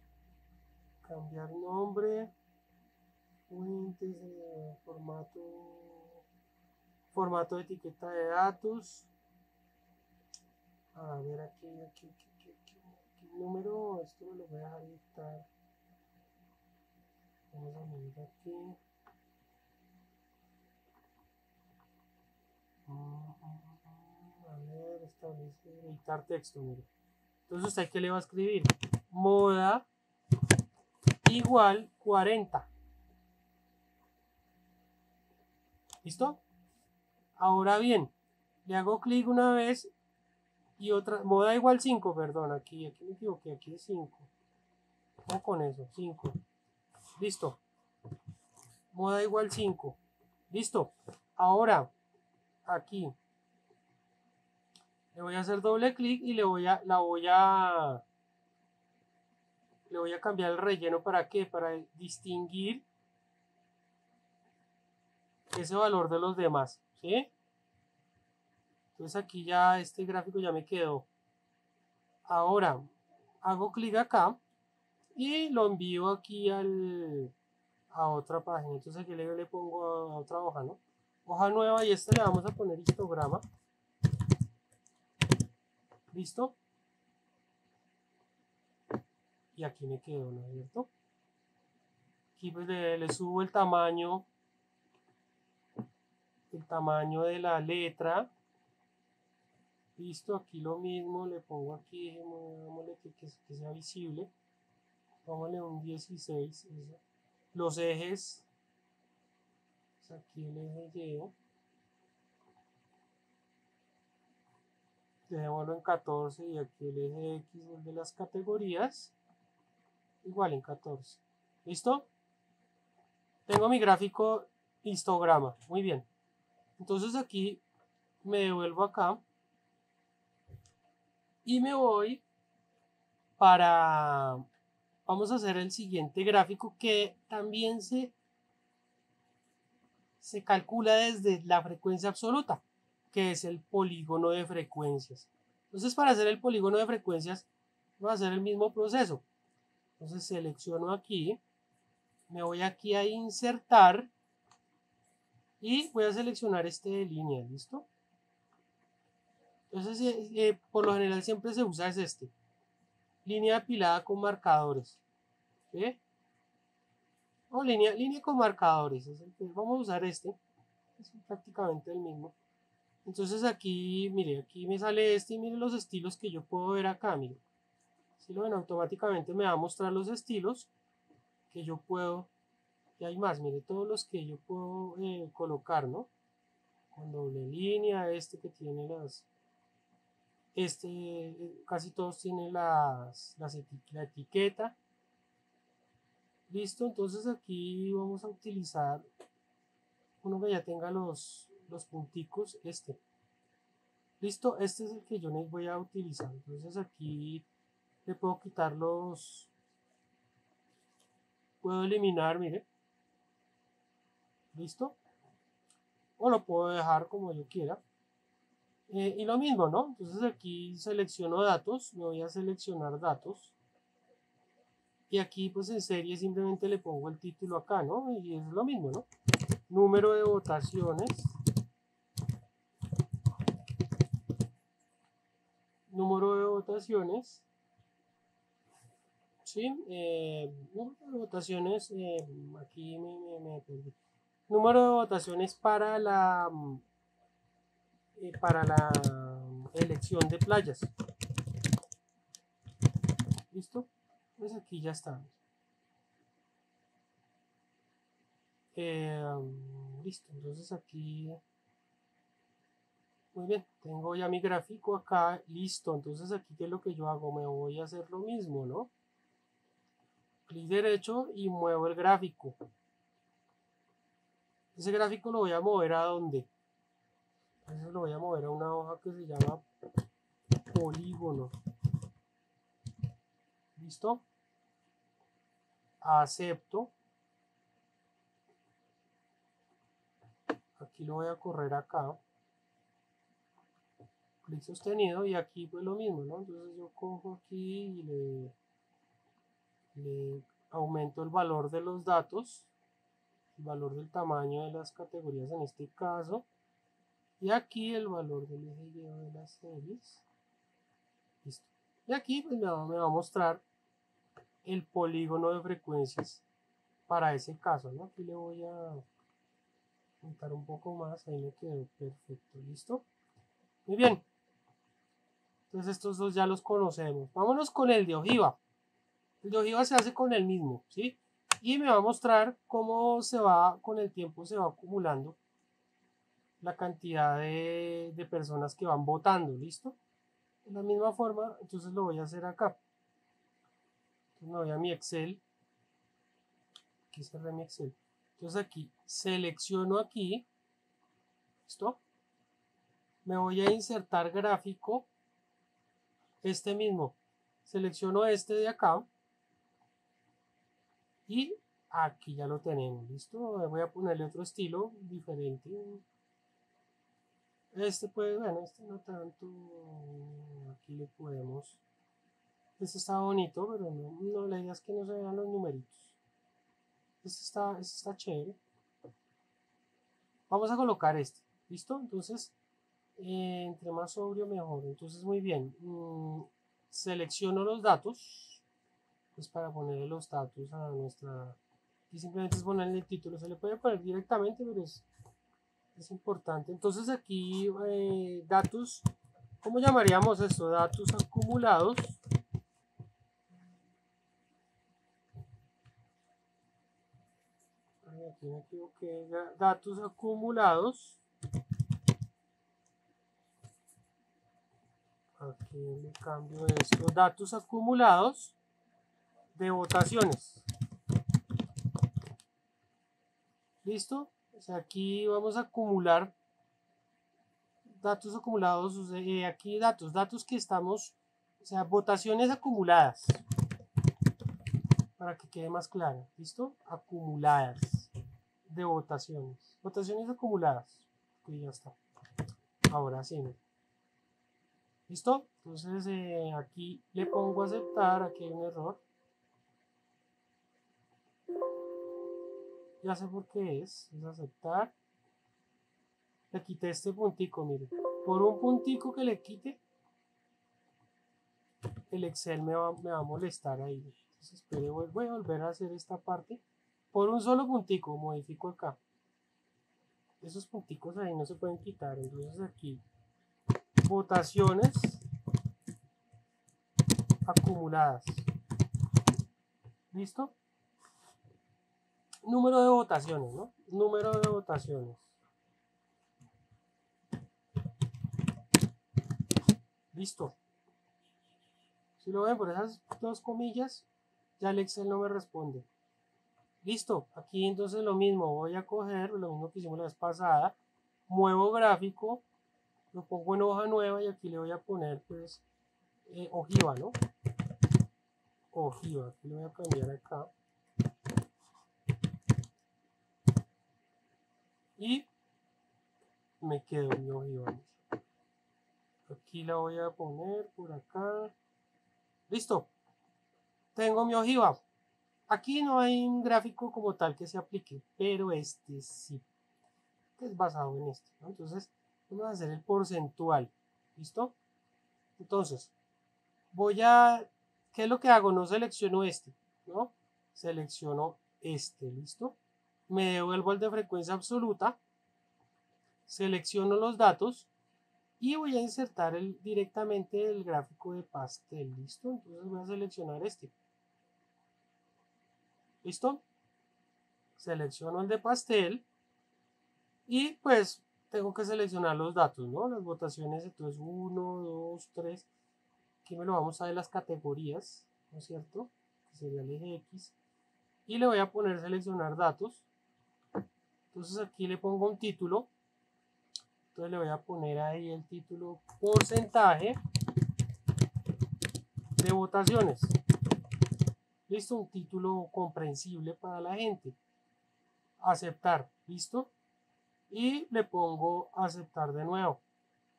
S1: Cambiar nombre, fuentes, eh, formato, formato de etiqueta de datos. A ver aquí, aquí, aquí, aquí, aquí, número, esto lo voy a dejar editar. Vamos a medir aquí. A ver, editar texto, mire. Entonces, ¿usted qué le va a escribir? Moda igual 40. ¿Listo? Ahora bien, le hago clic una vez y otra, moda igual 5, perdón, aquí, aquí me equivoqué, aquí es 5. Vamos con eso, 5. Listo. Moda igual 5. Listo. Ahora, aquí. Le voy a hacer doble clic y le voy a, la voy a, le voy a cambiar el relleno para qué? Para distinguir ese valor de los demás, ¿sí? Entonces aquí ya este gráfico ya me quedó. Ahora hago clic acá y lo envío aquí al, a otra página. Entonces aquí le, le pongo a otra hoja, ¿no? hoja nueva y este le vamos a poner histograma. ¿Listo? Y aquí me quedo, ¿no es? Aquí pues le, subo el tamaño, el tamaño de la letra. Listo, aquí lo mismo, le pongo aquí, que, que sea visible. Póngale un 16. Los ejes aquí el eje Y dejémoslo en 14 y aquí el eje X de las categorías igual en 14 ¿listo? tengo mi gráfico histograma. Muy bien. Entonces aquí me devuelvo acá y me voy para vamos a hacer el siguiente gráfico que también se se calcula desde la frecuencia absoluta, que es el polígono de frecuencias. Entonces, para hacer el polígono de frecuencias, voy a hacer el mismo proceso. Entonces, selecciono aquí, me voy aquí a insertar y voy a seleccionar este de línea, ¿listo? Entonces, eh, eh, por lo general siempre se usa es este. Línea apilada con marcadores. o línea, línea con marcadores. vamos a usar este. Es prácticamente el mismo. Entonces aquí, mire, aquí me sale este y mire los estilos que yo puedo ver acá, mire. Si lo ven, automáticamente me va a mostrar los estilos que yo puedo, y hay más, mire, todos los que yo puedo eh, colocar, ¿no? Con doble línea, este que tiene las, este, eh, casi todos tienen las, las la etiqueta, Listo, entonces aquí vamos a utilizar uno que ya tenga los, los punticos, este. Listo, este es el que yo voy a utilizar. Entonces aquí le puedo quitar los... Puedo eliminar, mire. Listo. O lo puedo dejar como yo quiera. Eh, y lo mismo, ¿no? Entonces aquí selecciono datos, me voy a seleccionar datos. Y aquí pues en serie simplemente le pongo el título acá, ¿no? Y es lo mismo, ¿no? Número de votaciones. Número de votaciones. ¿Sí? Eh, número de votaciones, eh, aquí me, me perdí. Número de votaciones para la eh, para la elección de playas. ¿Listo? Pues aquí ya. Eh, listo, entonces aquí muy bien, tengo ya mi gráfico acá, listo, entonces aquí qué es lo que yo hago, me voy a hacer lo mismo, ¿no? Clic derecho y muevo el gráfico. Ese gráfico lo voy a mover a dónde? Eso lo voy a mover a una hoja que se llama polígono. ¿Listo? Acepto. Aquí lo voy a correr acá. Sostenido y aquí pues lo mismo, ¿no? Entonces yo cojo aquí y le, aumento el valor de los datos, el valor del tamaño de las categorías en este caso y aquí el valor del eje de las series. Listo. Y aquí pues, me, va, me va a mostrar el polígono de frecuencias para ese caso. ¿no? Aquí le voy a montar un poco más. Ahí me quedó perfecto. ¿Listo? Muy bien. Entonces estos dos ya los conocemos. Vámonos con el de ojiva. El de ojiva se hace con el mismo, ¿sí? Y me va a mostrar cómo se va, con el tiempo se va acumulando la cantidad de, personas que van votando, ¿listo? De la misma forma, entonces lo voy a hacer acá. Entonces me voy a mi Excel. Aquí cerré mi Excel. Entonces aquí selecciono aquí. ¿Listo? Me voy a insertar gráfico. Este mismo. Selecciono este de acá. Y aquí ya lo tenemos. ¿Listo? Voy a ponerle otro estilo diferente. Este puede, bueno, este no tanto. Aquí le podemos. Este está bonito, pero no, no la idea es que no se vean los numeritos. Este está, este está chévere. Vamos a colocar este. ¿Listo? Entonces, eh, entre más sobrio mejor. Entonces, muy bien. Mm, selecciono los datos. Pues para ponerle los datos a nuestra. Y simplemente es ponerle el título. Se le puede poner directamente, pero es importante. Entonces aquí eh, datos, ¿cómo llamaríamos esto? Datos acumulados. Aquí me equivoqué. Datos acumulados. Aquí le cambio esto. Datos acumulados de votaciones. ¿Listo? aquí vamos a acumular datos acumulados, eh, aquí datos, datos que estamos, o sea, votaciones acumuladas. Para que quede más claro, ¿listo? Acumuladas de votaciones. Votaciones acumuladas. Y ya está. Ahora sí. ¿Listo? Entonces eh, aquí le pongo aceptar, aquí hay un error. ya sé por qué es, es aceptar. Le quité este puntico, mire. Por un puntico que le quite, el Excel me va, a molestar ahí. Entonces, espere, voy a volver a hacer esta parte. Por un solo puntico, modifico acá. Esos punticos ahí no se pueden quitar. Entonces aquí, votaciones acumuladas. ¿Listo? número de votaciones, ¿no? Número de votaciones. Listo. Si lo ven por esas dos comillas, ya el Excel no me responde. Listo. Aquí entonces lo mismo. Voy a coger lo mismo que hicimos la vez pasada. Muevo gráfico. Lo pongo en hoja nueva y aquí le voy a poner pues eh, ojiva, ¿no? Ojiva, aquí le voy a cambiar acá. Y me quedo mi ojiva. Aquí la voy a poner por acá. Listo. Tengo mi ojiva. Aquí no hay un gráfico como tal que se aplique, pero este sí, es basado en este. Entonces, vamos a hacer el porcentual. ¿Listo? Entonces, voy a, ¿qué es lo que hago? No selecciono este, ¿no? Selecciono este, ¿listo? Me devuelvo al de frecuencia absoluta, selecciono los datos y voy a insertar el, directamente el gráfico de pastel, ¿listo? Entonces voy a seleccionar este. ¿Listo? Selecciono el de pastel y pues tengo que seleccionar los datos, ¿no? Las votaciones, entonces 1, 2, 3. Aquí me lo vamos a ver las categorías, ¿no es cierto? Que sería el eje X. Y le voy a poner seleccionar datos. Entonces aquí le pongo un título. Entonces le voy a poner ahí el título porcentaje de votaciones. Listo, un título comprensible para la gente. Aceptar, listo y le pongo aceptar de nuevo.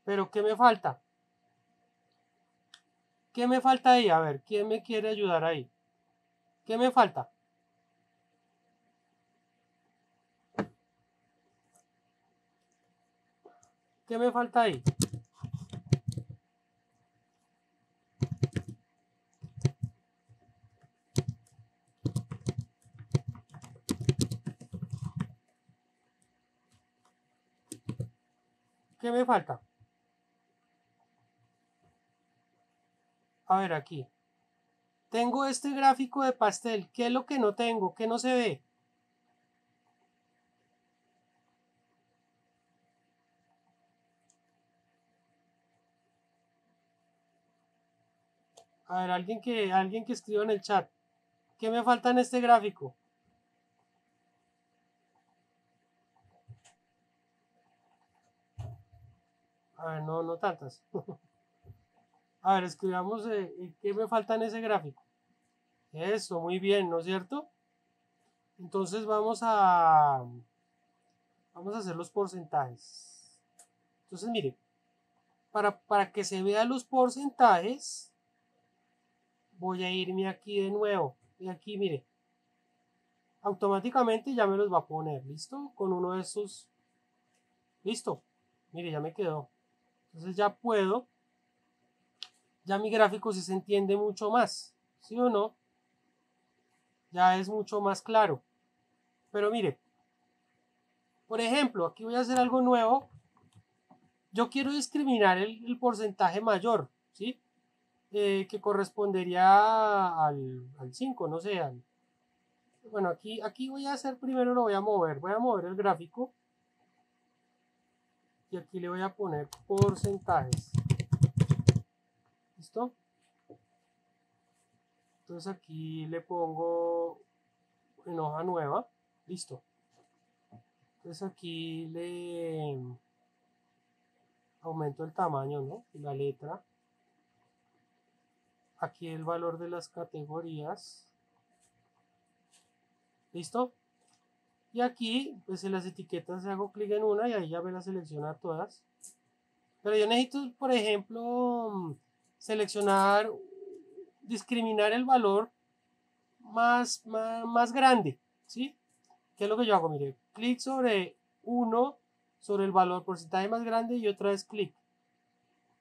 S1: Pero ¿qué me falta? ¿Qué me falta ahí? A ver, ¿quién me quiere ayudar ahí? ¿Qué me falta? ¿Qué me falta ahí? ¿Qué me falta? A ver aquí. Tengo este gráfico de pastel. ¿Qué es lo que no tengo? ¿Qué no se ve? A ver, alguien que, alguien que escriba en el chat. ¿Qué me falta en este gráfico? A ver, no, no tantas. A ver, escribamos eh, qué me falta en ese gráfico. Eso, muy bien, ¿no es cierto? Entonces vamos a vamos a hacer los porcentajes. Entonces, mire, para, para que se vean los porcentajes, voy a irme aquí de nuevo. Y aquí, mire, automáticamente ya me los va a poner, ¿listo? Con uno de esos. Listo. Mire, ya me quedó. Entonces ya puedo, ya mi gráfico se entiende mucho más, ¿sí o no? Ya es mucho más claro. Pero mire, por ejemplo, aquí voy a hacer algo nuevo. Yo quiero discriminar el, porcentaje mayor, ¿sí? Eh, que correspondería al, 5, no sé. bueno, aquí, aquí voy a hacer primero, lo voy a mover. Voy a mover el gráfico y aquí le voy a poner porcentajes. ¿Listo? Entonces aquí le pongo en hoja nueva. Listo. Entonces aquí le aumento el tamaño, ¿no? La letra. Aquí el valor de las categorías. ¿Listo? Y aquí, pues en las etiquetas hago clic en una y ahí ya me la selecciona todas. Pero yo necesito, por ejemplo, seleccionar, discriminar el valor más, más, grande, ¿sí? ¿Qué es lo que yo hago? Mire, clic sobre uno, sobre el valor porcentaje más grande y otra vez clic.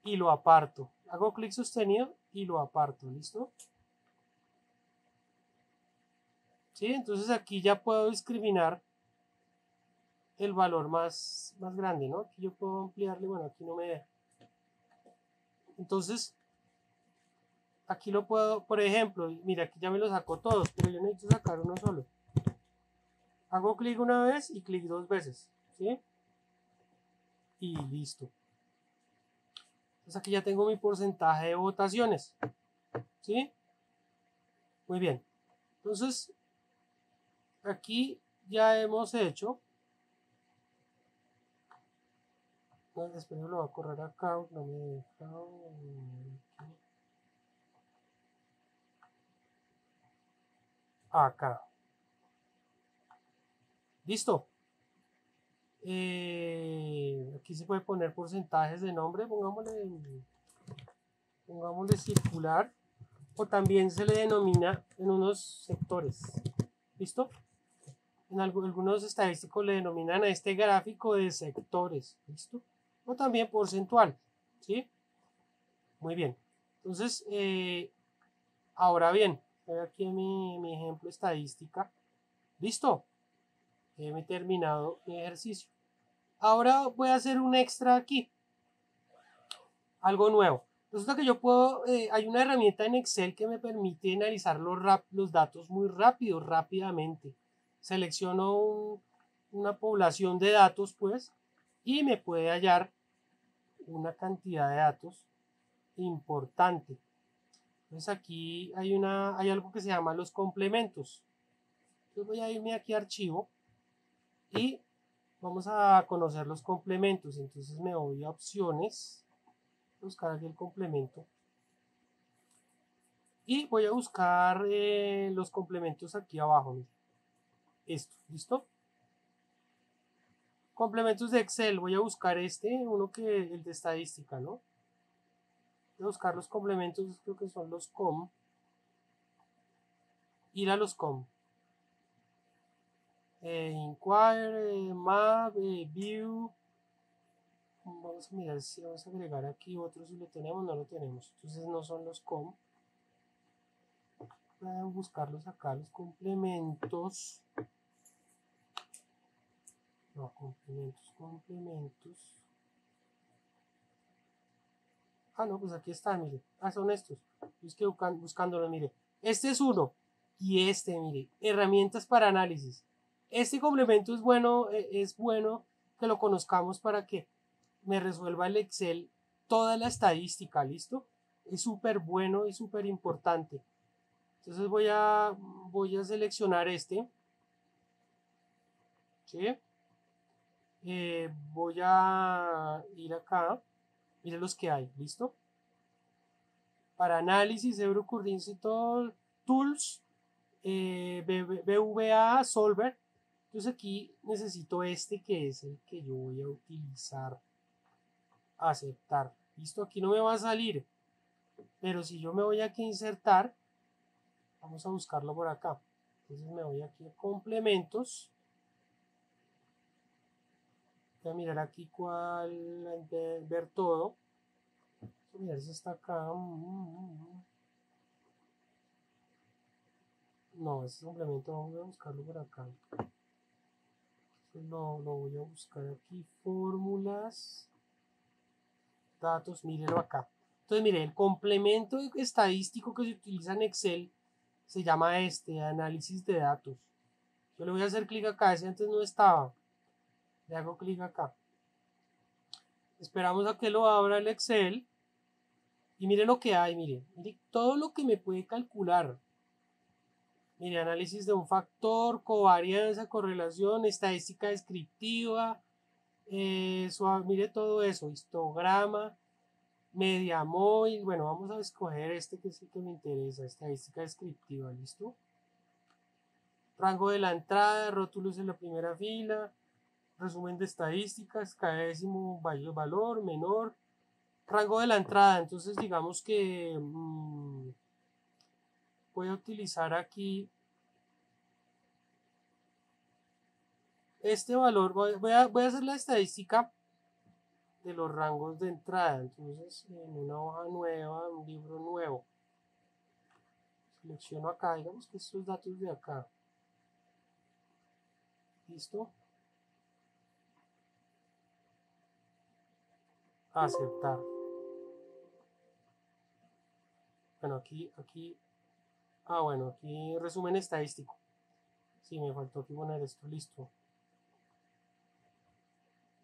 S1: Y lo aparto. Hago clic sostenido y lo aparto, ¿listo? Entonces aquí ya puedo discriminar el valor más, más grande, ¿no? Aquí yo puedo ampliarle, bueno, aquí no me deja. Entonces, aquí lo puedo, por ejemplo, mira, aquí ya me lo sacó todos, pero yo necesito sacar uno solo. Hago clic una vez y clic dos veces, ¿sí? Y listo. Entonces aquí ya tengo mi porcentaje de votaciones, ¿sí? Muy bien. Entonces, aquí ya hemos hecho después lo voy a correr acá, no me. Acá. Listo. Eh, aquí se puede poner porcentajes de nombre, pongámosle, pongámosle circular, o también se le denomina en unos sectores. ¿Listo? En algunos estadísticos le denominan a este gráfico de sectores. ¿Listo? O también porcentual. ¿Sí? Muy bien. Entonces, eh, ahora bien, aquí mi, mi ejemplo estadística. ¿Listo? he terminado mi ejercicio. Ahora voy a hacer un extra aquí. Algo nuevo. Resulta que yo puedo, eh, hay una herramienta en Excel que me permite analizar los, los datos muy rápido, rápidamente. Selecciono una población de datos, pues, y me puede hallar una cantidad de datos importante. Entonces aquí hay, una, hay algo que se llama los complementos. Entonces voy a irme aquí a archivo y vamos a conocer los complementos. Entonces me voy a opciones, buscar aquí el complemento. Y voy a buscar eh, los complementos aquí abajo. Esto, ¿listo? Complementos de Excel, voy a buscar este, uno que el de estadística, ¿no? Voy a buscar los complementos, creo que son los com. Ir a los com eh, inquire, map, eh, view. Vamos a mirar si vamos a agregar aquí otro si lo tenemos, no lo tenemos. Entonces no son los com. Voy a buscarlos acá, los complementos. No, complementos, complementos. Ah, no, pues aquí están, mire. Ah, son estos. Es que buscándolo, mire. Este es uno. Y este, mire. Herramientas para análisis. Este complemento es bueno, eh, es bueno que lo conozcamos para que me resuelva el Excel toda la estadística, ¿listo? Es súper bueno y súper importante. Entonces voy a, voy a seleccionar este. ¿Sí? Eh, voy a ir acá. Mire los que hay, ¿listo? Para análisis, Eurocurrency Tools, eh, BVA, Solver, entonces aquí necesito este que es el que yo voy a utilizar. Aceptar. Listo, aquí no me va a salir. Pero si yo me voy aquí a insertar, vamos a buscarlo por acá. Entonces me voy aquí a complementos. Voy a mirar aquí cuál, ver todo. Mirar si está acá. No, ese complemento voy a buscarlo por acá lo, lo voy a buscar aquí, fórmulas, datos, mírenlo acá. Entonces, mire, el complemento estadístico que se utiliza en Excel se llama este, análisis de datos. Yo le voy a hacer clic acá, ese antes no estaba. Le hago clic acá. Esperamos a que lo abra el Excel. Y mire lo que hay, mire, mire todo lo que me puede calcular. Mire, análisis de un factor, covarianza, correlación, estadística descriptiva, eh, mire todo eso, histograma, media móvil. Bueno, vamos a escoger este que es el que me interesa, estadística descriptiva, ¿listo? Rango de la entrada, rótulos en la primera fila, resumen de estadísticas, cada décimo valor, menor, rango de la entrada. Entonces, digamos que... Mm, voy a utilizar aquí este valor, voy a, voy a hacer la estadística de los rangos de entrada. Entonces, en una hoja nueva, un libro nuevo, selecciono acá, digamos que estos datos de acá. ¿Listo? Aceptar. Bueno, aquí, aquí Ah, bueno, aquí resumen estadístico. Sí, me faltó aquí poner esto, listo.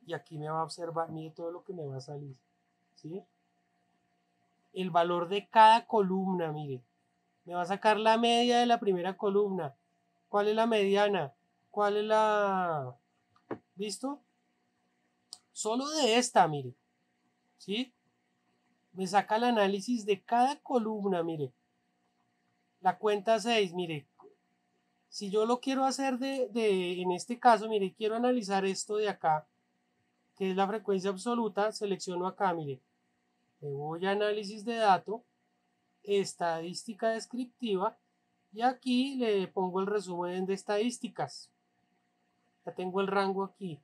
S1: Y aquí me va a observar, mire todo lo que me va a salir. ¿Sí? El valor de cada columna, mire. Me va a sacar la media de la primera columna. ¿Cuál es la mediana? ¿Cuál es la... ¿Listo? Solo de esta, mire. ¿Sí? Me saca el análisis de cada columna, mire. La cuenta 6, mire. Si yo lo quiero hacer de, de, en este caso, mire, quiero analizar esto de acá, que es la frecuencia absoluta, selecciono acá, mire. Me voy a análisis de datos, estadística descriptiva, y aquí le pongo el resumen de estadísticas. Ya tengo el rango aquí.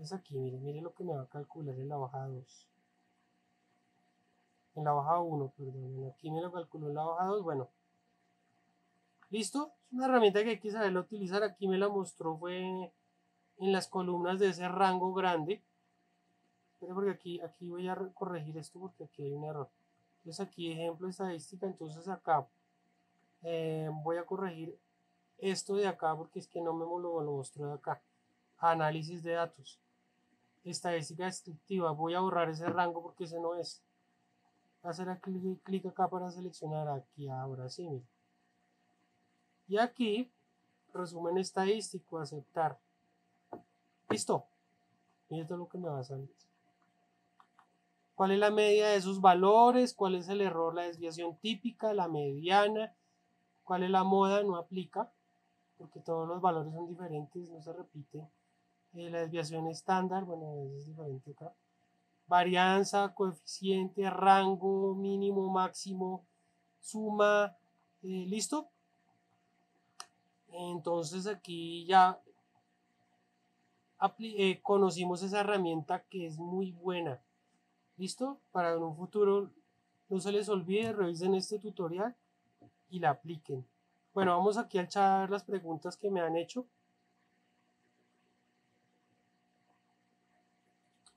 S1: Es aquí, mire, mire lo que me va a calcular en la baja 2. En la baja 1, perdón. Aquí me lo calculó en la baja 2. Bueno. ¿Listo? Es una herramienta que hay que saberla utilizar. Aquí me la mostró fue en las columnas de ese rango grande. Pero porque aquí, aquí voy a corregir esto porque aquí hay un error. Entonces aquí ejemplo estadística. Entonces acá eh, voy a corregir esto de acá porque es que no me lo, lo mostró de acá. Análisis de datos estadística descriptiva. Voy a borrar ese rango porque ese no es. Hacer clic, clic acá para seleccionar aquí ahora sí. Y aquí, resumen estadístico, aceptar. Listo. Y esto es lo que me va a salir. ¿Cuál es la media de esos valores? ¿Cuál es el error? La desviación típica, la mediana. ¿Cuál es la moda? No aplica. Porque todos los valores son diferentes, no se repiten. Eh, la desviación estándar, bueno, es diferente acá. Varianza, coeficiente, rango, mínimo, máximo, suma, eh, ¿listo? Entonces aquí ya eh, conocimos esa herramienta que es muy buena. ¿Listo? Para en un futuro no se les olvide, revisen este tutorial y la apliquen. Bueno, vamos aquí a echar las preguntas que me han hecho.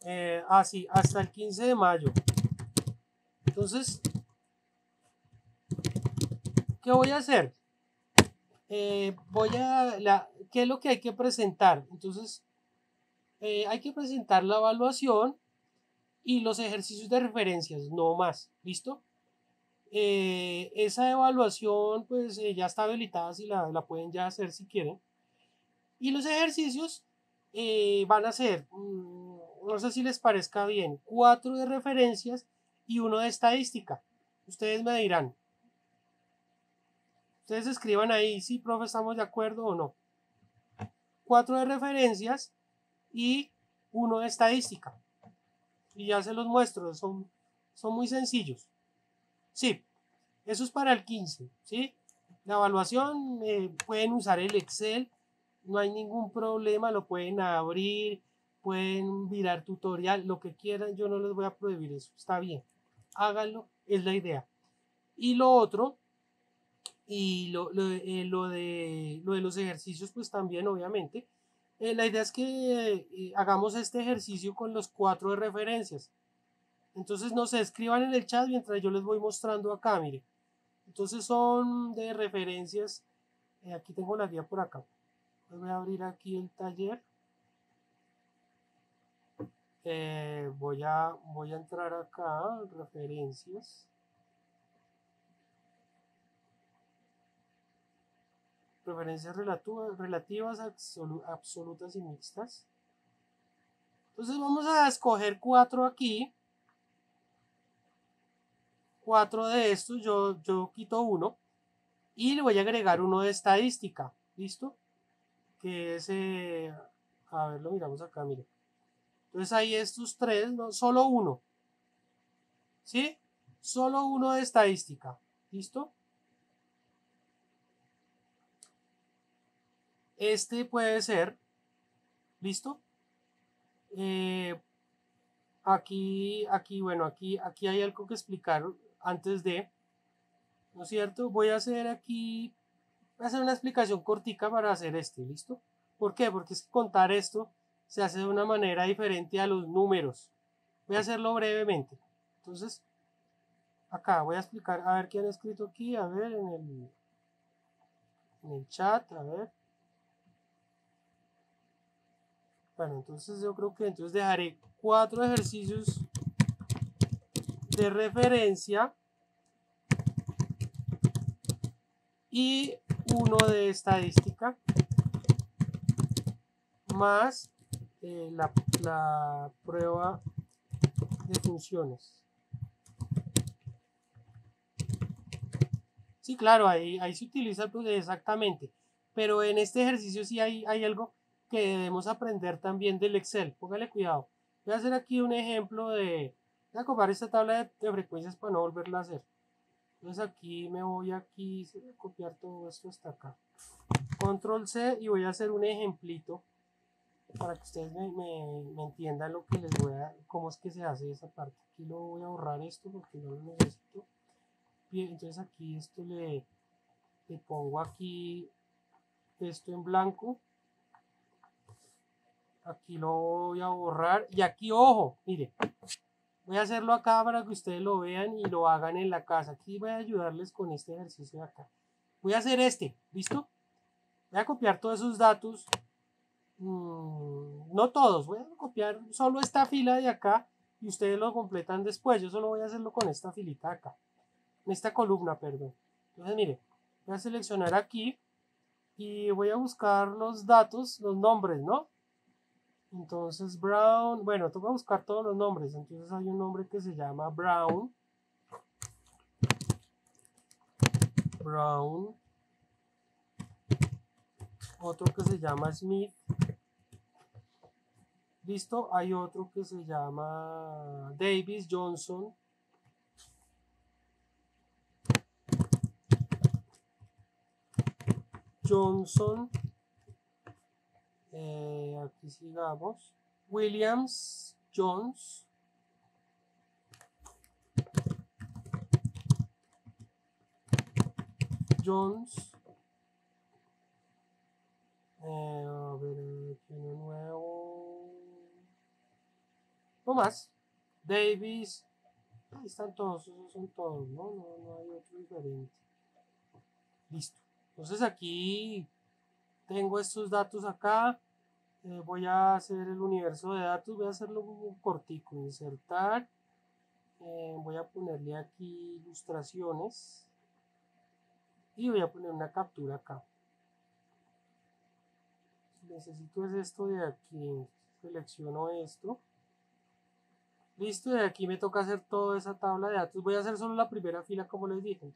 S1: Eh, ah, hasta el 15 de mayo. Entonces, ¿qué voy a hacer? Eh, voy a, la, ¿qué es lo que hay que presentar? Entonces, eh, hay que presentar la evaluación y los ejercicios de referencias, no más, ¿listo? Esa evaluación pues ya está habilitada, si la, la, pueden ya hacer si quieren. Y los ejercicios van a ser... Mm, no sé si les parezca bien, cuatro de referencias y uno de estadística. Ustedes me dirán. Ustedes escriban ahí si, profe, estamos de acuerdo o no. Cuatro de referencias y uno de estadística. Y ya se los muestro, son, son muy sencillos. Sí, eso es para el 15, ¿sí? La evaluación, eh, pueden usar el Excel, no hay ningún problema, lo pueden abrir, pueden mirar tutorial, lo que quieran, yo no les voy a prohibir eso, está bien, háganlo, es la idea. Y lo otro, y lo, lo, eh, de, lo de los ejercicios, pues también, obviamente, eh, la idea es que eh, hagamos este ejercicio con los cuatro de referencias. Entonces, no se escriban en el chat mientras yo les voy mostrando acá, mire. Entonces son de referencias, aquí tengo la guía por acá. Voy a abrir aquí el taller. Eh, voy, a, voy a entrar acá, referencias. Referencias relativas, absolutas y mixtas. Entonces vamos a escoger cuatro aquí. Cuatro de estos, yo, yo quito uno. Y le voy a agregar uno de estadística. ¿Listo? Que es... Eh, a ver, lo miramos acá, mire. Entonces hay estos tres, no, solo uno. ¿Sí? Solo uno de estadística. ¿Listo? Este puede ser, ¿listo? Eh, aquí, aquí, bueno, aquí, aquí hay algo que explicar antes de, ¿no es cierto? Voy a hacer aquí, voy a hacer una explicación cortica para hacer este, ¿listo? ¿Por qué? Porque es contar esto se hace de una manera diferente a los números. Voy a hacerlo brevemente. Entonces, acá voy a explicar, a ver qué han escrito aquí, a ver en el, en el chat, a ver. Bueno, entonces yo creo que entonces dejaré cuatro ejercicios de referencia y uno de estadística más eh, la, la prueba de funciones. Sí, claro, ahí, ahí se utiliza pues, exactamente. Pero en este ejercicio sí hay, hay algo que debemos aprender también del Excel. Póngale cuidado. Voy a hacer aquí un ejemplo de... Voy a copiar esta tabla de, frecuencias para no volverla a hacer. Entonces aquí me voy aquí, voy a copiar todo esto hasta acá. Control C y voy a hacer un ejemplito para que ustedes me, me, entiendan lo que les voy a, cómo es que se hace esa parte. Aquí lo voy a borrar esto porque no lo necesito. Entonces aquí esto le, le pongo aquí esto en blanco. Aquí lo voy a borrar. Y aquí, ojo, mire. Voy a hacerlo acá para que ustedes lo vean y lo hagan en la casa. Aquí voy a ayudarles con este ejercicio de acá. Voy a hacer este, ¿listo? Voy a copiar todos esos datos. Mm, no todos, voy a copiar solo esta fila de acá y ustedes lo completan después. Yo solo voy a hacerlo con esta filita acá en esta columna, perdón. Entonces, mire, voy a seleccionar aquí y voy a buscar los datos, los nombres, ¿no? Entonces, Brown, bueno, que buscar todos los nombres. Entonces hay un nombre que se llama Brown. Brown. Otro que se llama Smith. Listo, hay otro que se llama Davis Johnson. Johnson. Eh, aquí sigamos. Williams, Jones. Jones. Eh, a ver, aquí uno nuevo. No más. Davis. Ahí están todos, esos son todos, ¿no? No, no hay otro diferente. Listo. Entonces aquí tengo estos datos acá. Eh, voy a hacer el universo de datos. Voy a hacerlo un cortico. Insertar. Eh, voy a ponerle aquí ilustraciones. Y voy a poner una captura acá. Necesito es esto de aquí. Selecciono esto. Listo, de aquí me toca hacer toda esa tabla de datos. Voy a hacer solo la primera fila como les dije.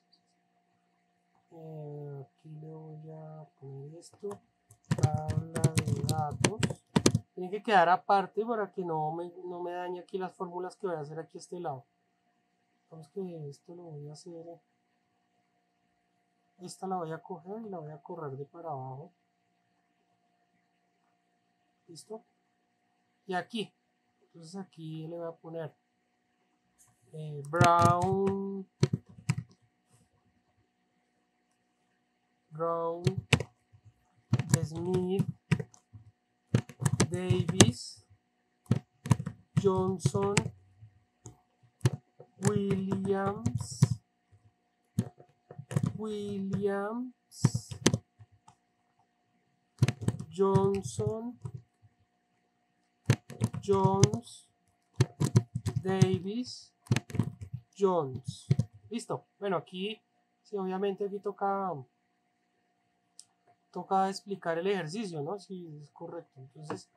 S1: Eh, aquí le voy a poner esto. Tabla de datos. Tiene que quedar aparte para que no me, no me dañe aquí las fórmulas que voy a hacer aquí a este lado. Vamos que esto lo voy a hacer. Esta la voy a coger y la voy a correr de para abajo. Listo. Y aquí entonces aquí le voy a poner eh, brown Brown, Smith, Davis, Johnson, Williams, Williams, Johnson, Jones, Davis, Jones. Listo. Bueno, aquí, sí, obviamente aquí toca toca explicar el ejercicio, ¿no? Si es correcto. Entonces,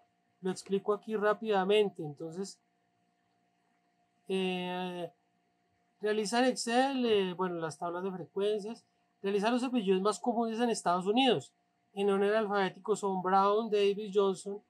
S1: lo explico aquí rápidamente. Entonces, eh, realizar Excel, eh, bueno, las tablas de frecuencias, realizar los apellidos más comunes en Estados Unidos. En orden alfabético son Brown, Davis, Johnson,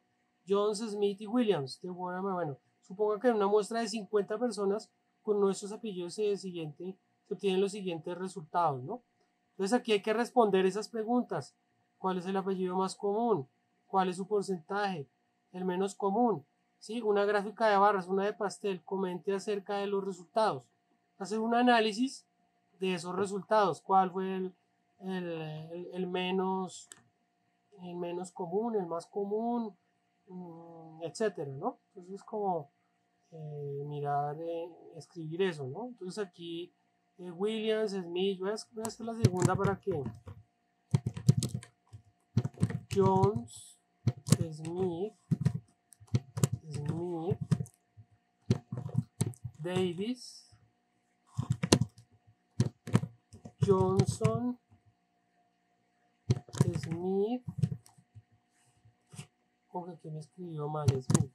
S1: Jones, Smith y Williams. Bueno, suponga que en una muestra de 50 personas con nuestros apellidos se, siguiente, obtienen los siguientes resultados, ¿no? Entonces aquí hay que responder esas preguntas. ¿Cuál es el apellido más común? ¿Cuál es su porcentaje? El menos común. ¿Sí? Una gráfica de barras, una de pastel. Comente acerca de los resultados. Hacer un análisis de esos resultados. ¿Cuál fue el, el, menos, el menos común, el más común, etcétera, ¿no? Entonces, como eh, mirar, eh, escribir eso, ¿no? Entonces, aquí eh, Williams, Smith, voy a hacer la segunda para que Jones, Smith, Smith, Davis, Johnson, Smith, aquí me escribió mal, es Smith.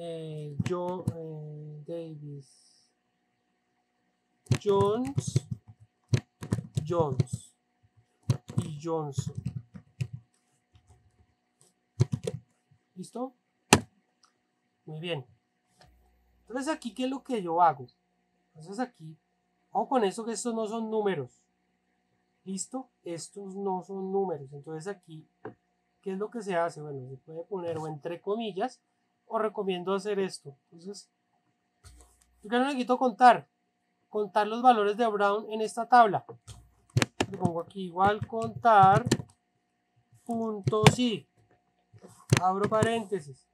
S1: Eh, John eh, Davis. Jones. Jones. Y Johnson. ¿Listo? Muy bien. Entonces aquí, ¿qué es lo que yo hago? Entonces aquí, ojo con eso que estos no son números. ¿Listo? Estos no son números. Entonces aquí, ¿qué es lo que se hace? Bueno, se puede poner o entre comillas, o recomiendo hacer esto. Entonces, yo que necesito contar, contar los valores de Brown en esta tabla. Le pongo aquí igual contar punto sí. Abro paréntesis.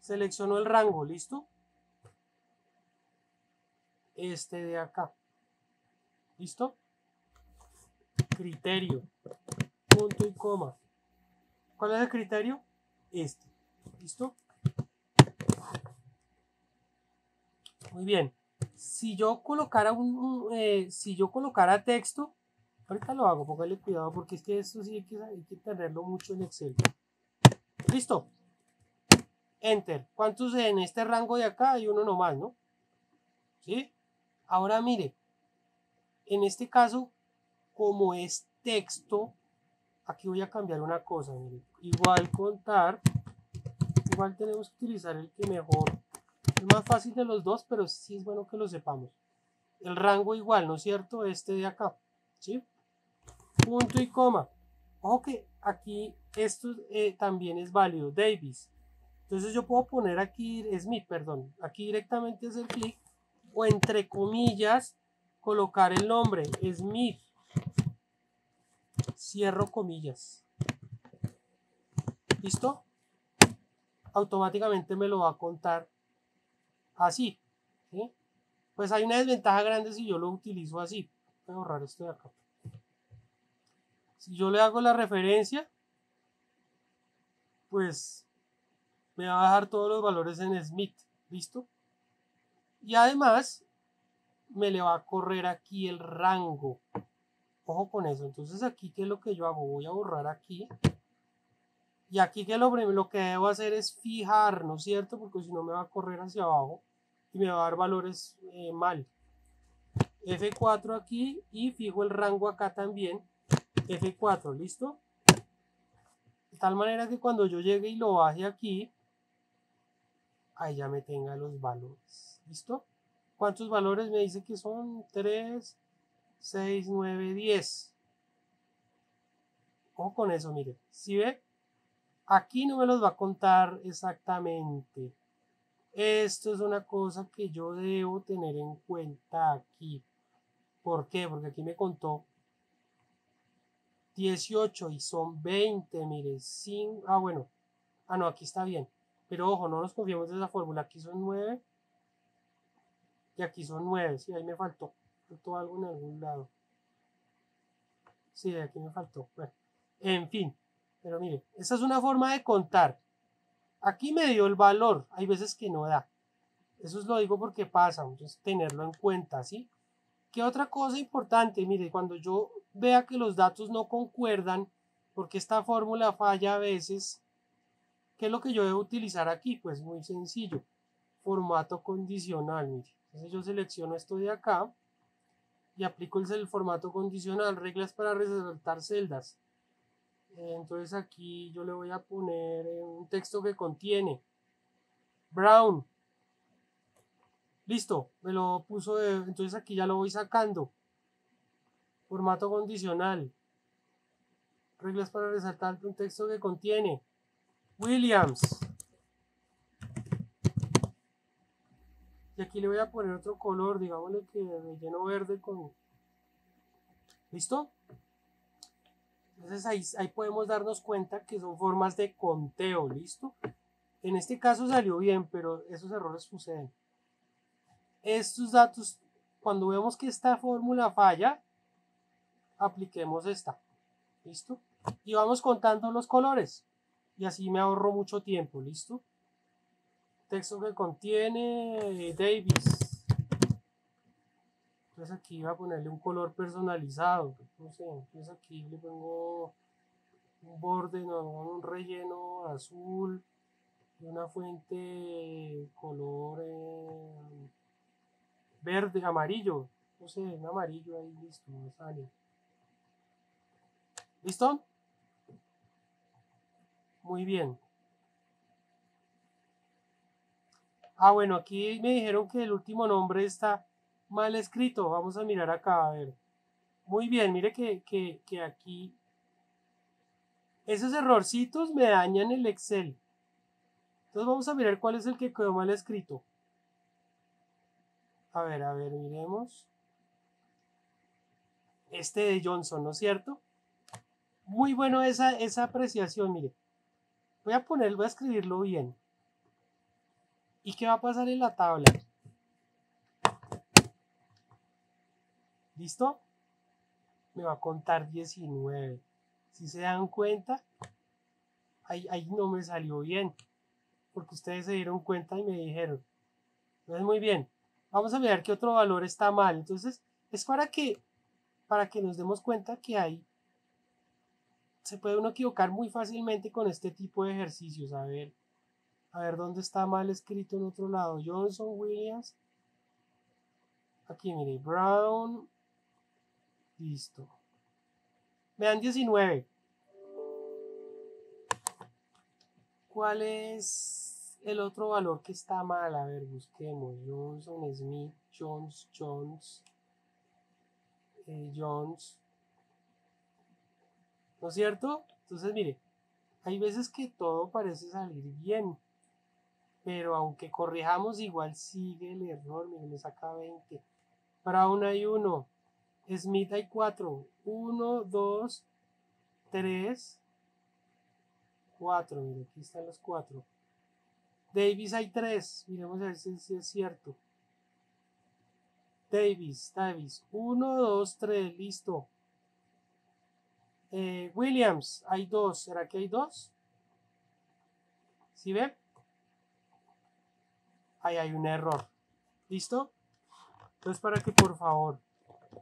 S1: Selecciono el rango, ¿listo? Este de acá. ¿Listo? Criterio. Punto y coma. ¿Cuál es el criterio? Este. ¿Listo? Muy bien. Si yo colocara un, eh, si yo colocara texto, ahorita lo hago, póngale cuidado porque es que esto sí hay que, hay que tenerlo mucho en Excel. Listo. Enter. ¿Cuántos en este rango de acá? Hay uno nomás, ¿no? ¿Sí? Ahora mire, en este caso, como es texto, aquí voy a cambiar una cosa. Mire. Igual contar, igual tenemos que utilizar el que mejor es más fácil de los dos, pero sí es bueno que lo sepamos. El rango igual, ¿no es cierto? Este de acá, ¿sí? Punto y coma. Ojo que aquí esto eh, también es válido, Davis. Entonces yo puedo poner aquí, Smith, perdón, aquí directamente hacer clic o entre comillas colocar el nombre, Smith. Cierro comillas. ¿Listo? Automáticamente me lo va a contar así. Pues hay una desventaja grande si yo lo utilizo así. Voy a borrar esto de acá. Si yo le hago la referencia, pues me va a dejar todos los valores en Smith. ¿Listo? Y además me le va a correr aquí el rango. Ojo con eso. Entonces aquí, ¿qué es lo que yo hago? Voy a borrar aquí. Y aquí que lo, lo que debo hacer es fijar, ¿no es cierto? Porque si no me va a correr hacia abajo y me va a dar valores eh, mal. F4 aquí y fijo el rango acá también. F4, ¿listo? De tal manera que cuando yo llegue y lo baje aquí, ahí ya me tenga los valores. ¿Listo? ¿Cuántos valores me dice que son? 3, 6, 9, 10. Ojo con eso, mire. Si ve, aquí no me los va a contar exactamente. Esto es una cosa que yo debo tener en cuenta aquí. ¿Por qué? Porque aquí me contó 18 y son 20, mire, sin, ah bueno, ah no, aquí está bien, pero ojo, no nos confiemos de esa fórmula, aquí son 9 y aquí son 9, sí, ahí me faltó, faltó algo en algún lado, sí, aquí me faltó, bueno, en fin, pero mire, esa es una forma de contar, Aquí me dio el valor, hay veces que no da. Eso es lo digo porque pasa, entonces tenerlo en cuenta, ¿sí? ¿Qué otra cosa importante? Mire, cuando yo vea que los datos no concuerdan, porque esta fórmula falla a veces, ¿qué es lo que yo debo utilizar aquí? Pues muy sencillo, formato condicional, mire. Entonces yo selecciono esto de acá y aplico el formato condicional, reglas para resaltar celdas. Entonces aquí yo le voy a poner eh, un texto que contiene Brown. Listo, me lo puso, entonces aquí ya lo voy sacando. Formato condicional. Reglas para resaltar un texto que contiene Williams. Aquí le voy a poner otro color, digámosle que lleno verde con... ¿Listo? Entonces ahí, podemos darnos cuenta que son formas de conteo, ¿listo? En este caso salió bien, pero esos errores suceden. Estos datos, cuando vemos que esta fórmula falla, apliquemos esta, ¿listo? Y vamos contando los colores. Y así me ahorro mucho tiempo, ¿listo? Texto que contiene Davis. Entonces aquí voy a ponerle un color personalizado. No sé, entonces aquí le pongo un borde, no, un relleno azul, y una fuente color eh, verde, amarillo, no sé, un amarillo ahí, listo, sale. ¿Listo? Muy bien. Ah, bueno, aquí me dijeron que el último nombre está mal escrito. Vamos a mirar acá, a ver. Muy bien, mire que, que aquí esos errorcitos me dañan el Excel. Entonces vamos a mirar cuál es el que quedó mal escrito. A ver, a ver, miremos. Este de Johnson, ¿no es cierto? Muy bueno esa, esa apreciación, mire. Voy a poner, voy a escribirlo bien. ¿Y qué va a pasar en la tabla? ¿Listo? Me va a contar 19. Si se dan cuenta, ahí, ahí no me salió bien. Porque ustedes se dieron cuenta y me dijeron. Entonces, muy bien. Vamos a ver qué otro valor está mal. Entonces, es para que, para que nos demos cuenta que hay se puede uno equivocar muy fácilmente con este tipo de ejercicios. A ver, a ver dónde está mal escrito en otro lado. Johnson, Williams. Aquí, mire, Brown. Listo. Me dan 19. ¿Cuál es el otro valor que está mal? A ver, busquemos. Johnson, Smith, Jones, Jones, eh, Jones. ¿No es cierto? Entonces, mire, hay veces que todo parece salir bien, pero aunque corrijamos, igual sigue el error. Mire, me saca 20. Brown hay 1, Smith hay 4. 1, 2, 3, 4. Mire, aquí están los 4. Davis hay 3. Miremos a ver si, si es cierto. Davis, Davis. 1, 2, 3. Listo. Eh, Williams, hay dos. ¿Será que hay dos? ¿Sí ven? Ahí hay un error. ¿Listo? Entonces para que por favor,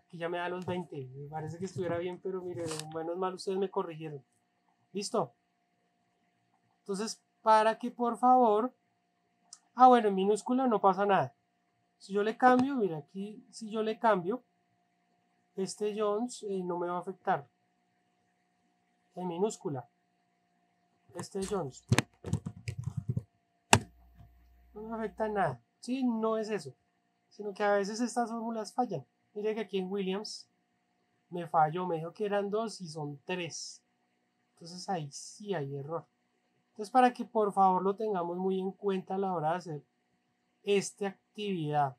S1: que ya me da los 20. Me parece que estuviera bien, pero mire, menos mal ustedes me corrigieron. ¿Listo? Entonces, para que por favor... Ah, bueno, en minúscula no pasa nada. Si yo le cambio, mira, aquí si yo le cambio, este Jones eh, no me va a afectar en minúscula. Este Jones. No me afecta nada. Sí, no es eso. Sino que a veces estas fórmulas fallan. Mire que aquí en Williams me falló. Me dijo que eran dos y son tres. Entonces ahí sí hay error. Entonces para que por favor lo tengamos muy en cuenta a la hora de hacer esta actividad.